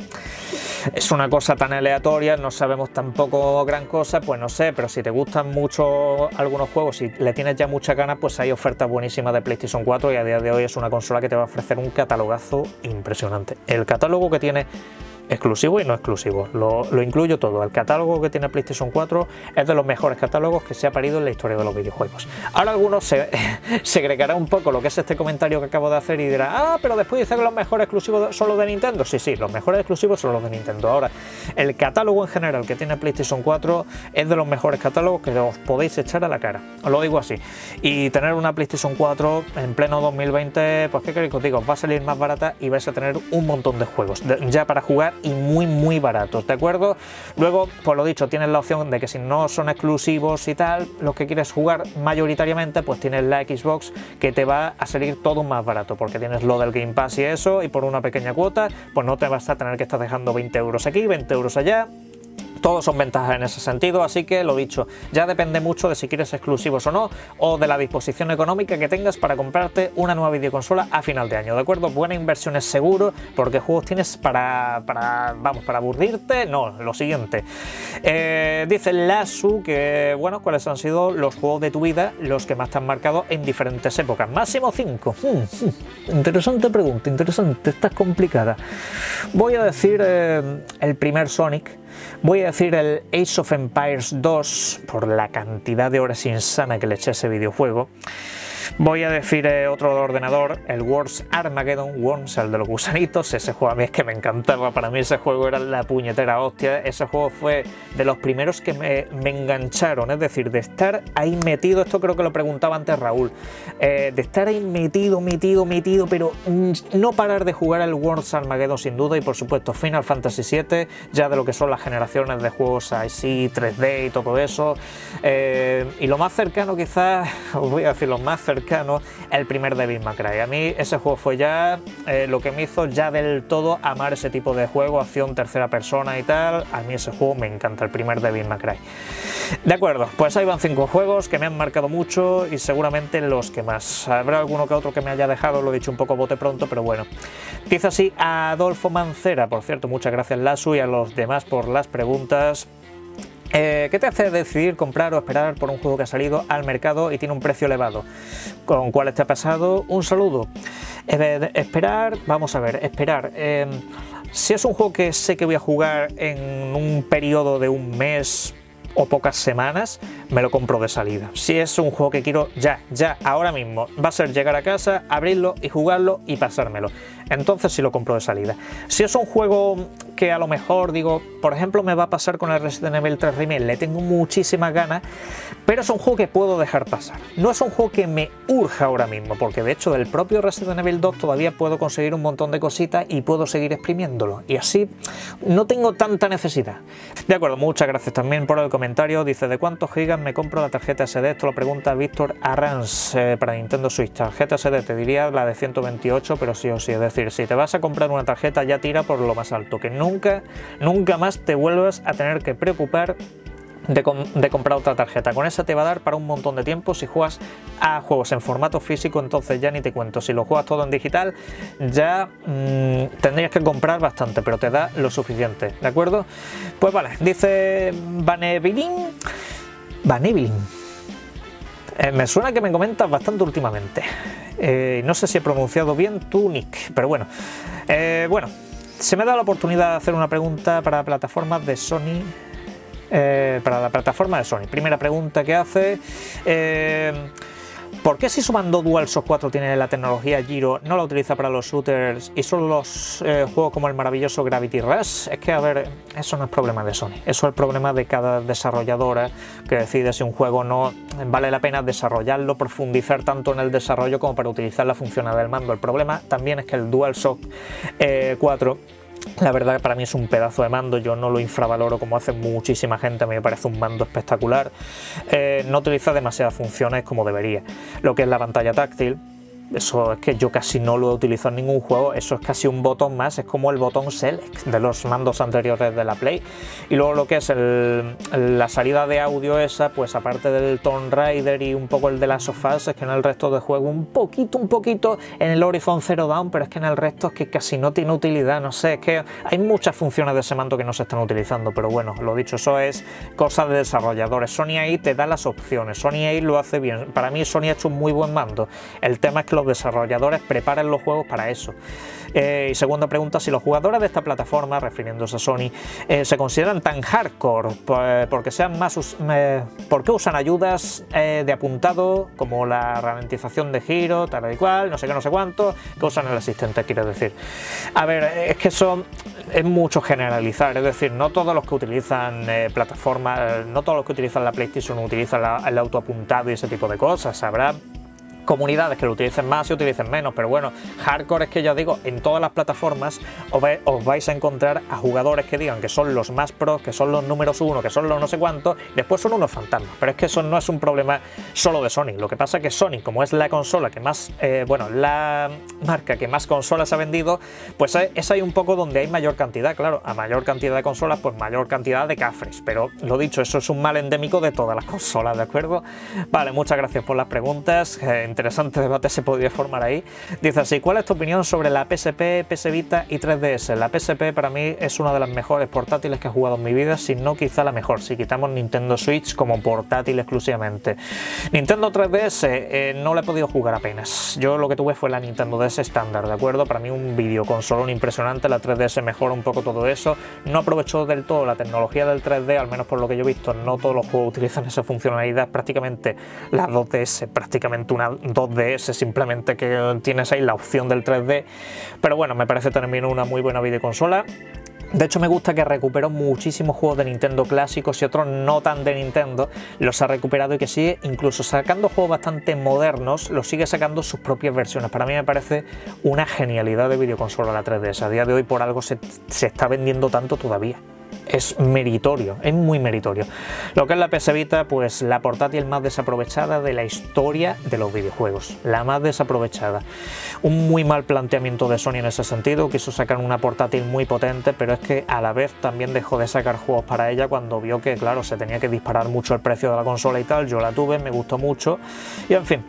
es una cosa tan aleatoria no sabemos tampoco gran cosa pues no sé pero si te gustan mucho algunos juegos y le tienes ya mucha ganas pues hay ofertas buenísimas de PlayStation 4 y a día de hoy es una consola que te va a ofrecer un catalogazo impresionante. El catálogo que tiene exclusivo y no exclusivo. Lo, incluyo todo. El catálogo que tiene PlayStation 4 es de los mejores catálogos que se ha parido en la historia de los videojuegos. Ahora algunos se segregará un poco lo que es este comentario que acabo de hacer y dirá, ah, pero después dice que los mejores exclusivos son los de Nintendo. Sí, sí, los mejores exclusivos son los de Nintendo. Ahora, el catálogo en general que tiene PlayStation 4 es de los mejores catálogos que os podéis echar a la cara. Os lo digo así. Y tener una PlayStation 4 en pleno 2020, pues qué queréis que os diga, va a salir más barata y vais a tener un montón de juegos ya para jugar y muy muy baratos, ¿de acuerdo? Luego, por lo dicho, tienes la opción de que si no son exclusivos y tal, los que quieres jugar mayoritariamente, pues tienes la Xbox que te va a salir todo más barato, porque tienes lo del Game Pass y eso, y por una pequeña cuota, pues no te vas a tener que estar dejando 20 euros aquí, 20 euros allá, todos son ventajas en ese sentido, así que lo dicho, ya depende mucho de si quieres exclusivos o no, o de la disposición económica que tengas para comprarte una nueva videoconsola a final de año, ¿de acuerdo? Buena inversión es seguro, porque juegos tienes para, para vamos, para aburrirte, no, lo siguiente. Eh, dice Lasu que, bueno, ¿cuáles han sido los juegos de tu vida los que más te han marcado en diferentes épocas? Máximo 5. Hmm, hmm. Interesante pregunta, interesante, está complicada. Voy a decir eh, el primer Sonic, Voy a decir el Age of Empires 2 por la cantidad de horas insana que le eché a ese videojuego. Voy a decir eh, otro ordenador, el Wars Armageddon, Worms, el de los gusanitos. Ese juego a mí es que me encantaba. Para mí ese juego era la puñetera hostia. Ese juego fue de los primeros que me, engancharon. Es decir, de estar ahí metido, esto creo que lo preguntaba antes Raúl, eh, de estar ahí metido, metido, metido, pero no parar de jugar el Wars Armageddon sin duda. Y por supuesto, Final Fantasy VII, ya de lo que son las generaciones de juegos así, 3D y todo eso. Eh, y lo más cercano, quizás, os voy a decir lo más cercano el primer Devil May Cry. A mí ese juego fue ya eh, lo que me hizo ya del todo amar ese tipo de juego, acción tercera persona y tal. A mí ese juego me encanta, el primer Devil May Cry. De acuerdo, pues ahí van cinco juegos que me han marcado mucho y seguramente los que más. Habrá alguno que otro que me haya dejado, lo he dicho un poco bote pronto, pero bueno. Dice así Adolfo Mancera, por cierto, muchas gracias Lasu y a los demás por las preguntas. Eh, ¿Qué te hace decidir comprar o esperar por un juego que ha salido al mercado y tiene un precio elevado? ¿Con cuál te ha pasado? Un saludo. Esperar, vamos a ver, esperar. Em, si es un juego que sé que voy a jugar en un periodo de un mes o pocas semanas, me lo compro de salida. Si es un juego que quiero ya, ya, ahora mismo, va a ser llegar a casa, abrirlo y jugarlo y pasármelo entonces sí lo compro de salida. Si es un juego que a lo mejor digo, por ejemplo, me va a pasar con el Resident Evil 3 Remake, le tengo muchísimas ganas, pero es un juego que puedo dejar pasar. No es un juego que me urja ahora mismo, porque de hecho del propio Resident Evil 2 todavía puedo conseguir un montón de cositas y puedo seguir exprimiéndolo. Y así no tengo tanta necesidad. De acuerdo, muchas gracias también por el comentario. Dice, ¿de cuántos gigas me compro la tarjeta SD? Esto lo pregunta Víctor Arranz eh, para Nintendo Switch. Tarjeta SD, te diría la de 128, pero sí o sí, es decir, si te vas a comprar una tarjeta ya tira por lo más alto, que nunca, nunca más te vuelvas a tener que preocupar de, comprar otra tarjeta. Con esa te va a dar para un montón de tiempo. Si juegas a juegos en formato físico, entonces ya ni te cuento. Si lo juegas todo en digital, ya mm, tendrías que comprar bastante, pero te da lo suficiente, ¿de acuerdo? Pues vale, dice Vanevilin. Eh, me suena que me comentas bastante últimamente. Eh, no sé si he pronunciado bien tu nick, pero bueno. Eh, bueno, se me da la oportunidad de hacer una pregunta para plataformas de Sony. Para la plataforma de Sony. Primera pregunta que hace. ¿Por qué si su mando DualShock 4 tiene la tecnología Giro no la utiliza para los shooters y solo los eh, juegos como el maravilloso Gravity Rush? Es que, a ver, eso no es problema de Sony, eso es el problema de cada desarrolladora que decide si un juego no vale la pena desarrollarlo, profundizar tanto en el desarrollo como para utilizar la funcionalidad del mando. El problema también es que el DualShock 4 eh, la verdad para mí es un pedazo de mando, yo no lo infravaloro como hace muchísima gente, a mí me parece un mando espectacular. Eh, no utiliza demasiadas funciones como debería. Lo que es la pantalla táctil, eso es que yo casi no lo he utilizado en ningún juego, eso es casi un botón más, es como el botón Select de los mandos anteriores de la Play. Y luego lo que es la salida de audio esa, pues aparte del Tomb Raider y un poco el de las sofás, es que en el resto de juego un poquito, un poquito en el Horizon Zero Dawn, pero es que en el resto es que casi no tiene utilidad, no sé, es que hay muchas funciones de ese mando que no se están utilizando, pero bueno, lo dicho, eso es cosa de desarrolladores. Sony ahí te da las opciones, Sony ahí lo hace bien. Para mí Sony ha hecho un muy buen mando. El tema es que los desarrolladores preparen los juegos para eso. Eh, y segunda pregunta, si los jugadores de esta plataforma, refiriéndose a Sony, eh, se consideran tan hardcore porque sean más eh, porque usan ayudas de apuntado como la ralentización de giro, tal y cual, no sé qué, no sé cuánto, que usan el asistente, quiero decir. A ver, es que eso es mucho generalizar, es decir, no todos los que utilizan plataformas, no todos los que utilizan la PlayStation utilizan el autoapuntado y ese tipo de cosas. Habrá comunidades que lo utilicen más y utilicen menos, pero bueno, hardcore es que ya digo, en todas las plataformas os, vais a encontrar a jugadores que digan que son los más pros, que son los números uno, que son los no sé cuántos, después son unos fantasmas, pero es que eso no es un problema solo de Sony, lo que pasa es que Sony, como es la consola que más, eh, bueno, la marca que más consolas ha vendido, pues es ahí un poco donde hay mayor cantidad, claro, a mayor cantidad de consolas, pues mayor cantidad de cafres, pero lo dicho, eso es un mal endémico de todas las consolas, ¿de acuerdo? Vale, muchas gracias por las preguntas. Interesante debate se podría formar ahí. Dice así, ¿cuál es tu opinión sobre la PSP, PS Vita y 3DS? La PSP para mí es una de las mejores portátiles que he jugado en mi vida, si no quizá la mejor, si quitamos Nintendo Switch como portátil exclusivamente. Nintendo 3DS eh, no la he podido jugar apenas. Yo lo que tuve fue la Nintendo DS estándar, ¿de acuerdo? Para mí un un impresionante, la 3DS mejora un poco todo eso. No aprovechó del todo la tecnología del 3D, al menos por lo que yo he visto, no todos los juegos utilizan esa funcionalidad, prácticamente la 2DS, prácticamente una 2DS, simplemente que tienes ahí la opción del 3D. Pero bueno, me parece también una muy buena videoconsola. De hecho me gusta que recuperó muchísimos juegos de Nintendo clásicos y otros no tan de Nintendo, los ha recuperado y que sigue incluso sacando juegos bastante modernos, los sigue sacando sus propias versiones. Para mí me parece una genialidad de videoconsola la 3DS. A día de hoy por algo se, se está vendiendo tanto todavía es meritorio, es muy meritorio. Lo que es la PS Vita, pues la portátil más desaprovechada de la historia de los videojuegos, la más desaprovechada. Un muy mal planteamiento de Sony en ese sentido, quiso sacar una portátil muy potente, pero es que a la vez también dejó de sacar juegos para ella cuando vio que, claro, se tenía que disparar mucho el precio de la consola y tal. Yo la tuve, me gustó mucho. Y en fin,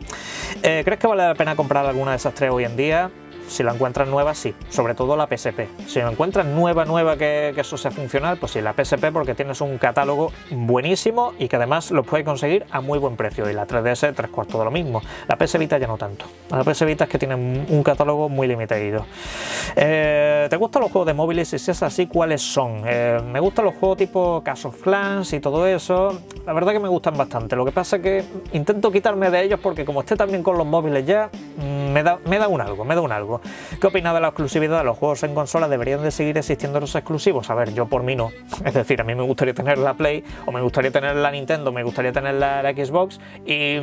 eh, ¿crees que vale la pena comprar alguna de esas tres hoy en día? Si la encuentran nueva, sí, sobre todo la PSP. Si la encuentran nueva, nueva, que, eso sea funcional, pues sí, la PSP porque tienes un catálogo buenísimo y que además lo puedes conseguir a muy buen precio. Y la 3DS, tres cuartos de lo mismo. La PS Vita ya no tanto. La PS Vita es que tiene un catálogo muy limitado. Eh, ¿Te gustan los juegos de móviles? Y si es así, ¿cuáles son? Eh, me gustan los juegos tipo Cash of Clans y todo eso. La verdad que me gustan bastante. Lo que pasa es que intento quitarme de ellos porque como esté también con los móviles ya, mm, me da, me da un algo, me da un algo. ¿Qué opinas de la exclusividad de los juegos en consola? ¿Deberían de seguir existiendo los exclusivos? A ver, yo por mí no. Es decir, a mí me gustaría tener la Play o me gustaría tener la Nintendo, me gustaría tener la Xbox y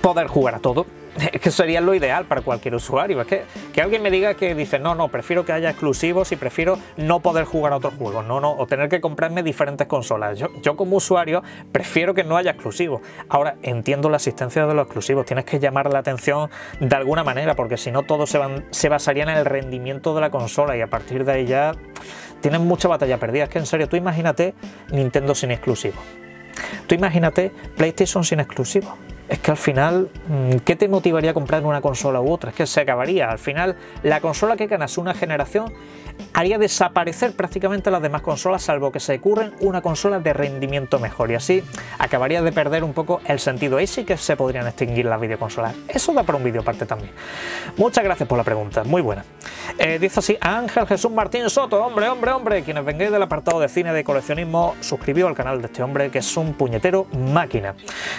poder jugar a todo es que sería lo ideal para cualquier usuario. Es que, alguien me diga que dice, no, no, prefiero que haya exclusivos y prefiero no poder jugar a otros juegos, no, no, o tener que comprarme diferentes consolas. Yo, yo como usuario prefiero que no haya exclusivos. Ahora, entiendo la existencia de los exclusivos, tienes que llamar la atención de alguna manera, porque si no todo se, van, se basaría en el rendimiento de la consola y a partir de ahí ya tienes mucha batalla perdida. Es que en serio, tú imagínate Nintendo sin exclusivo. Tú imagínate PlayStation sin exclusivo es que al final, mm, ¿qué te motivaría a comprar una consola u otra? Es que se acabaría. Al final, la consola que ganas una generación haría desaparecer prácticamente las demás consolas, salvo que se curren una consola de rendimiento mejor. Y así acabaría de perder un poco el sentido. Ahí sí que se podrían extinguir las videoconsolas. Eso da para un vídeo aparte también. Muchas gracias por la pregunta, muy buena. Eh, dice así, Ángel Jesús Martín Soto, hombre, hombre, hombre, quienes vengáis del apartado de cine de coleccionismo, suscribió al canal de este hombre que es un puñetero máquina.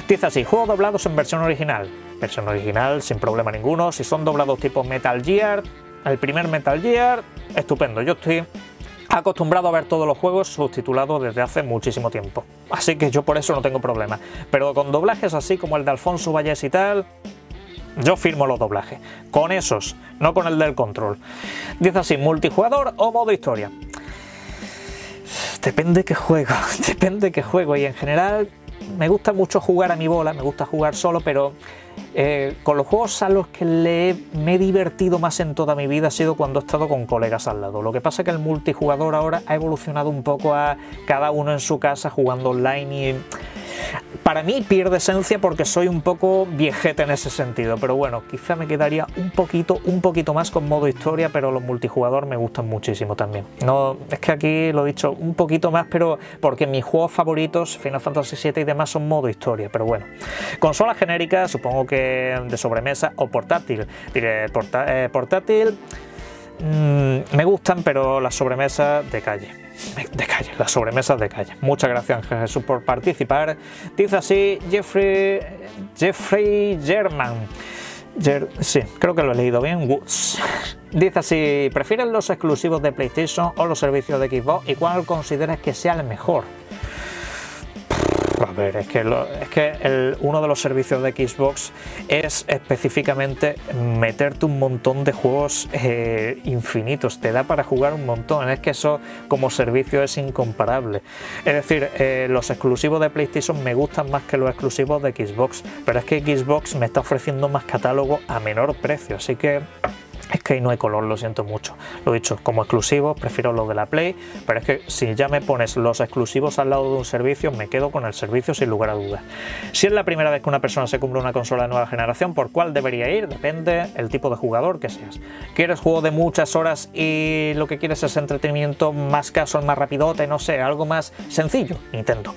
Dice así, juegos en versión original. Versión original sin problema ninguno. Si son doblados tipo Metal Gear, el primer Metal Gear, estupendo. Yo estoy acostumbrado a ver todos los juegos subtitulados desde hace muchísimo tiempo. Así que yo por eso no tengo problema. Pero con doblajes así como el de Alfonso Valles y tal, yo firmo los doblajes. Con esos, no con el del control. Dice así, multijugador o modo historia. Depende qué juego, depende qué juego. Y en general me gusta mucho jugar a mi bola, me gusta jugar solo, pero eh, con los juegos a los que le me he divertido más en toda mi vida ha sido cuando he estado con colegas al lado. Lo que pasa es que el multijugador ahora ha evolucionado un poco a cada uno en su casa jugando online y para mí pierde esencia porque soy un poco viejete en ese sentido, pero bueno, quizá me quedaría un poquito, un poquito más con modo historia, pero los multijugador me gustan muchísimo también. No, es que aquí lo he dicho un poquito más, pero porque mis juegos favoritos, Final Fantasy VII y demás, son modo historia, pero bueno. Consola genérica, supongo que de sobremesa o portátil. Diré eh, portátil, mm, me gustan, pero las sobremesas de calle de calle, las sobremesas de calle. Muchas gracias Jesús por participar. Dice así Jeffrey, Jeffrey German. sí, creo que lo he leído bien. Woods. Dice así, ¿prefieren los exclusivos de PlayStation o los servicios de Xbox? ¿Y cuál consideras que sea el mejor? Ver, es que, es que uno de los servicios de Xbox es específicamente meterte un montón de juegos eh, infinitos, te da para jugar un montón, es que eso como servicio es incomparable. Es decir, eh, los exclusivos de PlayStation me gustan más que los exclusivos de Xbox, pero es que Xbox me está ofreciendo más catálogo a menor precio, así que es que no hay color, lo siento mucho. Lo dicho, como exclusivo prefiero lo de la Play, pero es que si ya me pones los exclusivos al lado de un servicio, me quedo con el servicio sin lugar a dudas. Si es la primera vez que una persona se cumple una consola de nueva generación, ¿por cuál debería ir? Depende el tipo de jugador que seas. ¿Quieres juego de muchas horas y lo que quieres es entretenimiento más casual, más rapidote, no sé, algo más sencillo? Nintendo.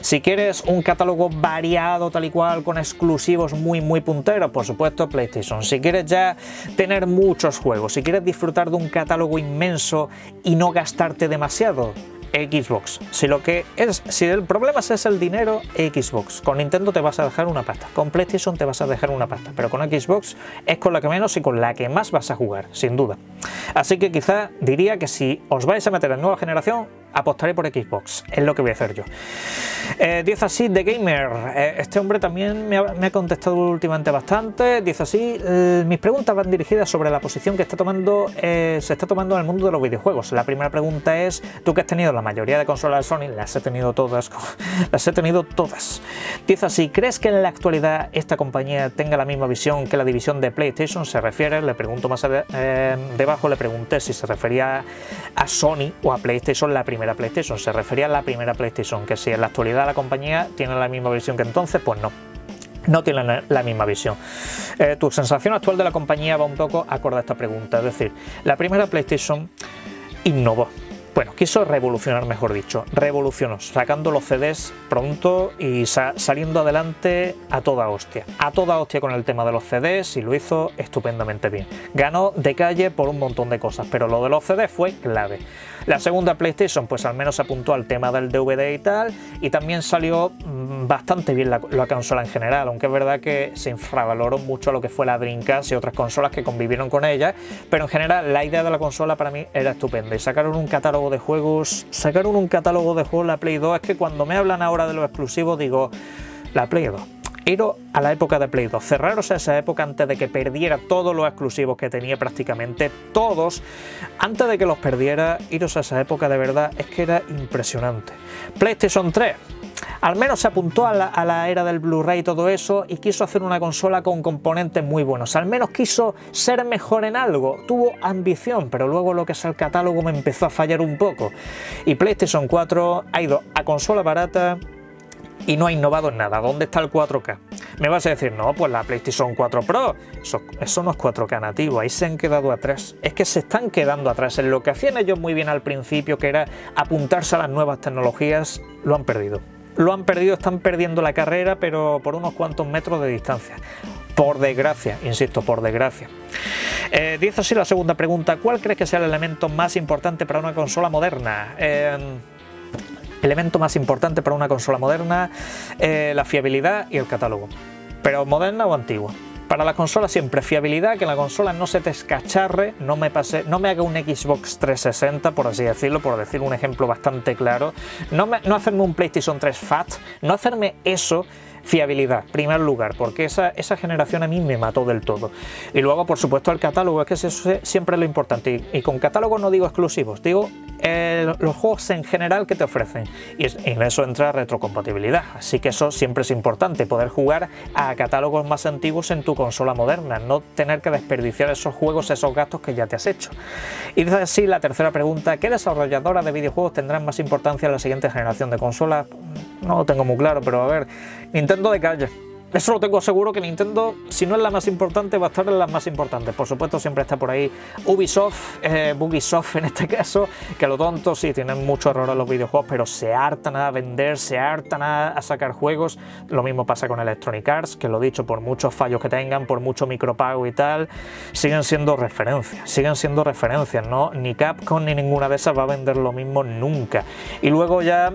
Si quieres un catálogo variado tal y cual, con exclusivos muy muy punteros, por supuesto PlayStation. Si quieres ya tener muchos juegos, si quieres disfrutar de un catálogo inmenso y no gastarte demasiado, Xbox. Si lo que es, si el problema es el dinero, Xbox. Con Nintendo te vas a dejar una pasta, con PlayStation te vas a dejar una pasta, pero con Xbox es con la que menos y con la que más vas a jugar, sin duda. Así que quizá diría que si os vais a meter en nueva generación, apostaré por Xbox, es lo que voy a hacer yo. Eh, dice así, The Gamer, eh, este hombre también me ha, contestado últimamente bastante, dice así, eh, mis preguntas van dirigidas sobre la posición que está tomando, se está tomando en el mundo de los videojuegos. La primera pregunta es, tú que has tenido la mayoría de consolas de Sony, las he tenido todas, las he tenido todas. Dice así, ¿crees que en la actualidad esta compañía tenga la misma visión que la división de PlayStation? Se refiere, le pregunto más debajo, le pregunté si se refería a Sony o a PlayStation la primera PlayStation, se refería a la primera PlayStation, que si en la actualidad la compañía tiene la misma visión que entonces, pues no. No tiene la misma visión. Eh, tu sensación actual de la compañía va un poco acorde a esta pregunta. Es decir, la primera PlayStation innovó, bueno, quiso revolucionar, mejor dicho, revolucionó, sacando los CDs pronto y saliendo adelante a toda hostia. A toda hostia con el tema de los CDs y lo hizo estupendamente bien. Ganó de calle por un montón de cosas, pero lo de los CDs fue clave. La segunda PlayStation, pues al menos apuntó al tema del DVD y tal, y también salió mm, bastante bien la, consola en general, aunque es verdad que se infravaloró mucho lo que fue la Dreamcast y otras consolas que convivieron con ella, pero en general la idea de la consola para mí era estupenda y sacaron un catálogo de juegos, sacaron un catálogo de juegos la Play 2, es que cuando me hablan ahora de los exclusivos digo, la Play 2. Iros a la época de Play 2, cerraros a esa época antes de que perdiera todos los exclusivos que tenía prácticamente todos, antes de que los perdiera, iros a esa época de verdad, es que era impresionante. PlayStation 3, al menos se apuntó a la, era del Blu-ray y todo eso y quiso hacer una consola con componentes muy buenos. Al menos quiso ser mejor en algo, tuvo ambición, pero luego lo que es el catálogo me empezó a fallar un poco. Y PlayStation 4 ha ido a consola barata y no ha innovado en nada. ¿Dónde está el 4K? Me vas a decir, no, pues la PlayStation 4 Pro, eso, eso no es 4K nativo, ahí se han quedado atrás. Es que se están quedando atrás en lo que hacían ellos muy bien al principio, que era apuntarse a las nuevas tecnologías, lo han perdido. Lo han perdido, están perdiendo la carrera, pero por unos cuantos metros de distancia. Por desgracia, insisto, por desgracia. Eh, dice así la segunda pregunta, ¿cuál crees que sea el elemento más importante para una consola moderna? Eh, elemento más importante para una consola moderna, eh, la fiabilidad y el catálogo. Pero moderna o antigua. Para la consola siempre fiabilidad, que la consola no se te escacharre, no me pase, no me haga un Xbox 360, por así decirlo, por decir un ejemplo bastante claro, no, no hacerme un PlayStation 3 Fat, no hacerme eso Fiabilidad, primer lugar, porque esa, esa generación a mí me mató del todo. Y luego, por supuesto, el catálogo, es que eso es siempre lo importante. Y, con catálogo no digo exclusivos, digo los juegos en general que te ofrecen. Y, en eso entra retrocompatibilidad. Así que eso siempre es importante, poder jugar a catálogos más antiguos en tu consola moderna, no tener que desperdiciar esos juegos, esos gastos que ya te has hecho. Y así la tercera pregunta, ¿qué desarrolladora de videojuegos tendrán más importancia en la siguiente generación de consolas? No lo tengo muy claro, pero a ver, Nintendo de calle. Eso lo tengo seguro que Nintendo, si no es la más importante, va a estar en las más importantes. Por supuesto, siempre está por ahí Ubisoft, eh, Bugisoft en este caso, que a lo tonto sí tienen mucho error en los videojuegos, pero se hartan a vender, se hartan a, sacar juegos. Lo mismo pasa con Electronic Arts, que lo dicho, por muchos fallos que tengan, por mucho micropago y tal, siguen siendo referencias, siguen siendo referencias, ¿no? Ni Capcom ni ninguna de esas va a vender lo mismo nunca. Y luego ya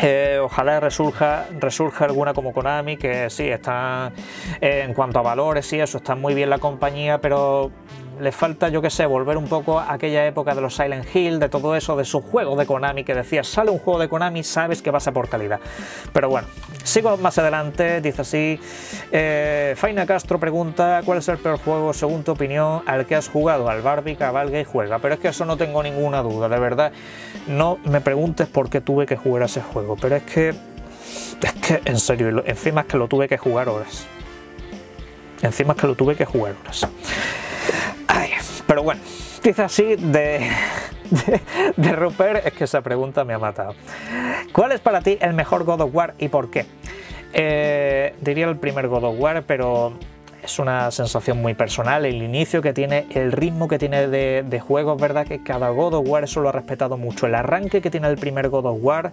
eh, ojalá resurja, resurja alguna como Konami, que sí, está eh, en cuanto a valores y eso, está muy bien la compañía, pero le falta, yo qué sé, volver un poco a aquella época de los Silent Hill, de todo eso, de su juego de Konami, que decía, sale un juego de Konami, sabes que vas a por calidad. Pero bueno, sigo más adelante, dice así, eh, Faina Castro pregunta, ¿cuál es el peor juego, según tu opinión, al que has jugado? Al Barbie, cabalga y juega. Pero es que eso no tengo ninguna duda, de verdad. No me preguntes por qué tuve que jugar a ese juego, pero es que, es que, en serio, encima es que lo tuve que jugar horas. Encima es que lo tuve que jugar horas. Pero bueno, dice así de, de, Rupert, es que esa pregunta me ha matado. ¿Cuál es para ti el mejor God of War y por qué? Eh, diría el primer God of War, pero es una sensación muy personal. El inicio que tiene, el ritmo que tiene de, de juego, es verdad que cada God of War eso lo ha respetado mucho. El arranque que tiene el primer God of War,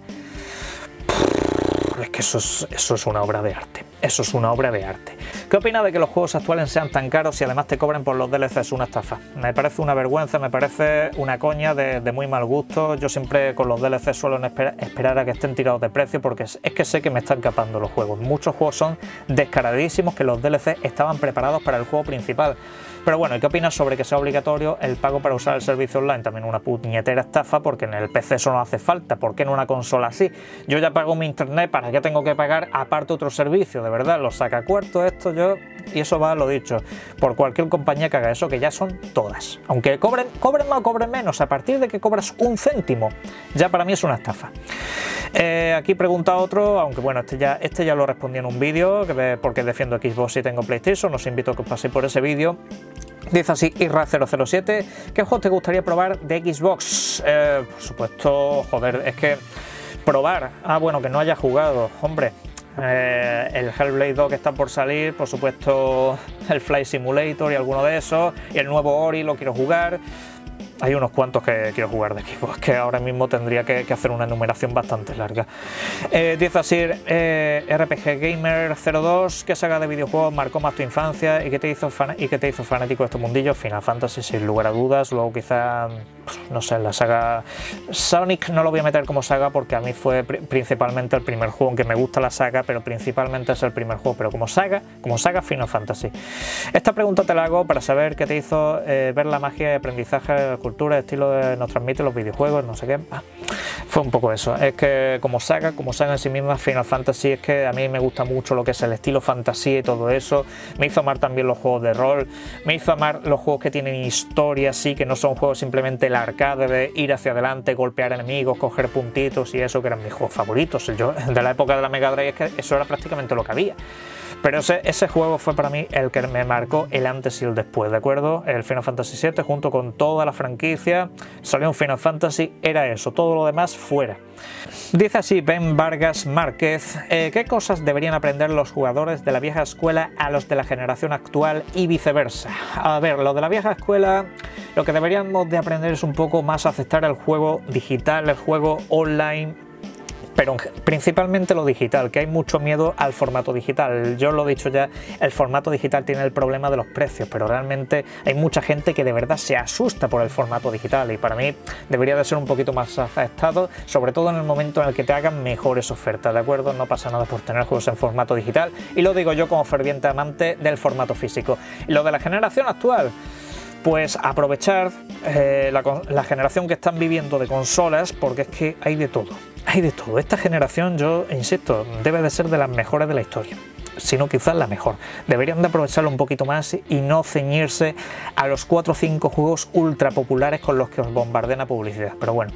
es que eso eso es una obra de arte. Eso es una obra de arte. ¿Qué opina de que los juegos actuales sean tan caros y además te cobren por los DLCs una estafa? Me parece una vergüenza, me parece una coña de, muy mal gusto. Yo siempre con los DLCs suelo esperar a que estén tirados de precio porque es, que sé que me están capando los juegos. Muchos juegos son descaradísimos que los DLCs estaban preparados para el juego principal. Pero bueno, qué opinas sobre que sea obligatorio el pago para usar el servicio online? También una puñetera estafa porque en el PC eso no hace falta. ¿Por qué en una consola así? Yo ya pago mi internet, ¿para qué tengo que pagar aparte otro servicio? De verdad, los saca cuarto esto yo... Y eso va, lo dicho, por cualquier compañía que haga eso, que ya son todas. Aunque cobren, cobren más o cobren menos, a partir de que cobras un céntimo, ya para mí es una estafa. Eh, aquí pregunta otro, aunque bueno, este ya, este ya lo respondí en un vídeo, porque defiendo Xbox y tengo PlayStation, os invito a que os paséis por ese vídeo. Dice así Irra007, ¿qué juego te gustaría probar de Xbox? Eh, por supuesto, joder, es que probar, ah bueno, que no haya jugado, hombre, eh, el Hellblade 2 que está por salir, por supuesto el Fly Simulator y alguno de esos, y el nuevo Ori lo quiero jugar hay unos cuantos que quiero jugar de equipo, es que ahora mismo tendría que, hacer una enumeración bastante larga. Eh, dice así, eh, RPG Gamer 02, ¿qué saga de videojuegos marcó más tu infancia y qué te hizo, y qué te hizo fanático de este mundillo? Final Fantasy, sin lugar a dudas, luego quizá, no sé, la saga Sonic no lo voy a meter como saga porque a mí fue principalmente el primer juego, aunque me gusta la saga, pero principalmente es el primer juego, pero como saga, como saga Final Fantasy. Esta pregunta te la hago para saber qué te hizo eh, ver la magia de aprendizaje cultura, estilo de nos transmite los videojuegos, no sé qué. Ah, fue un poco eso. Es que como saga, como saga en sí misma, Final Fantasy es que a mí me gusta mucho lo que es el estilo fantasía y todo eso. Me hizo amar también los juegos de rol. Me hizo amar los juegos que tienen historia, sí, que no son juegos simplemente el arcade de ir hacia adelante, golpear enemigos, coger puntitos y eso, que eran mis juegos favoritos. Yo, de la época de la Mega Drive, es que eso era prácticamente lo que había. Pero ese, juego fue para mí el que me marcó el antes y el después, ¿de acuerdo? El Final Fantasy VII junto con toda la franquicia, salió un Final Fantasy, era eso, todo lo demás fuera. Dice así Ben Vargas Márquez, eh, ¿qué cosas deberían aprender los jugadores de la vieja escuela a los de la generación actual y viceversa? A ver, los de la vieja escuela lo que deberíamos de aprender es un poco más aceptar el juego digital, el juego online pero principalmente lo digital, que hay mucho miedo al formato digital. Yo lo he dicho ya, el formato digital tiene el problema de los precios, pero realmente hay mucha gente que de verdad se asusta por el formato digital y para mí debería de ser un poquito más aceptado, sobre todo en el momento en el que te hagan mejores ofertas, ¿de acuerdo? No pasa nada por tener juegos en formato digital y lo digo yo como ferviente amante del formato físico. Lo de la generación actual, pues aprovechar eh, la generación que están viviendo de consolas porque es que hay de todo hay de todo. Esta generación, yo insisto, debe de ser de las mejores de la historia sino quizás la mejor. Deberían de aprovecharlo un poquito más y no ceñirse a los 4 o 5 juegos ultra populares con los que os bombardean a publicidad. Pero bueno,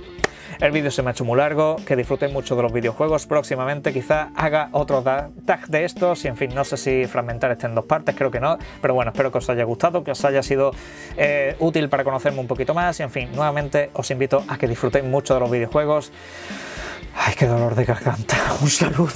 el vídeo se me ha hecho muy largo, que disfrutéis mucho de los videojuegos. Próximamente quizá haga otro tag de estos y en fin, no sé si fragmentar este en dos partes, creo que no. Pero bueno, espero que os haya gustado, que os haya sido eh, útil para conocerme un poquito más y en fin, nuevamente os invito a que disfrutéis mucho de los videojuegos. Ay, qué dolor de garganta. Un saludo.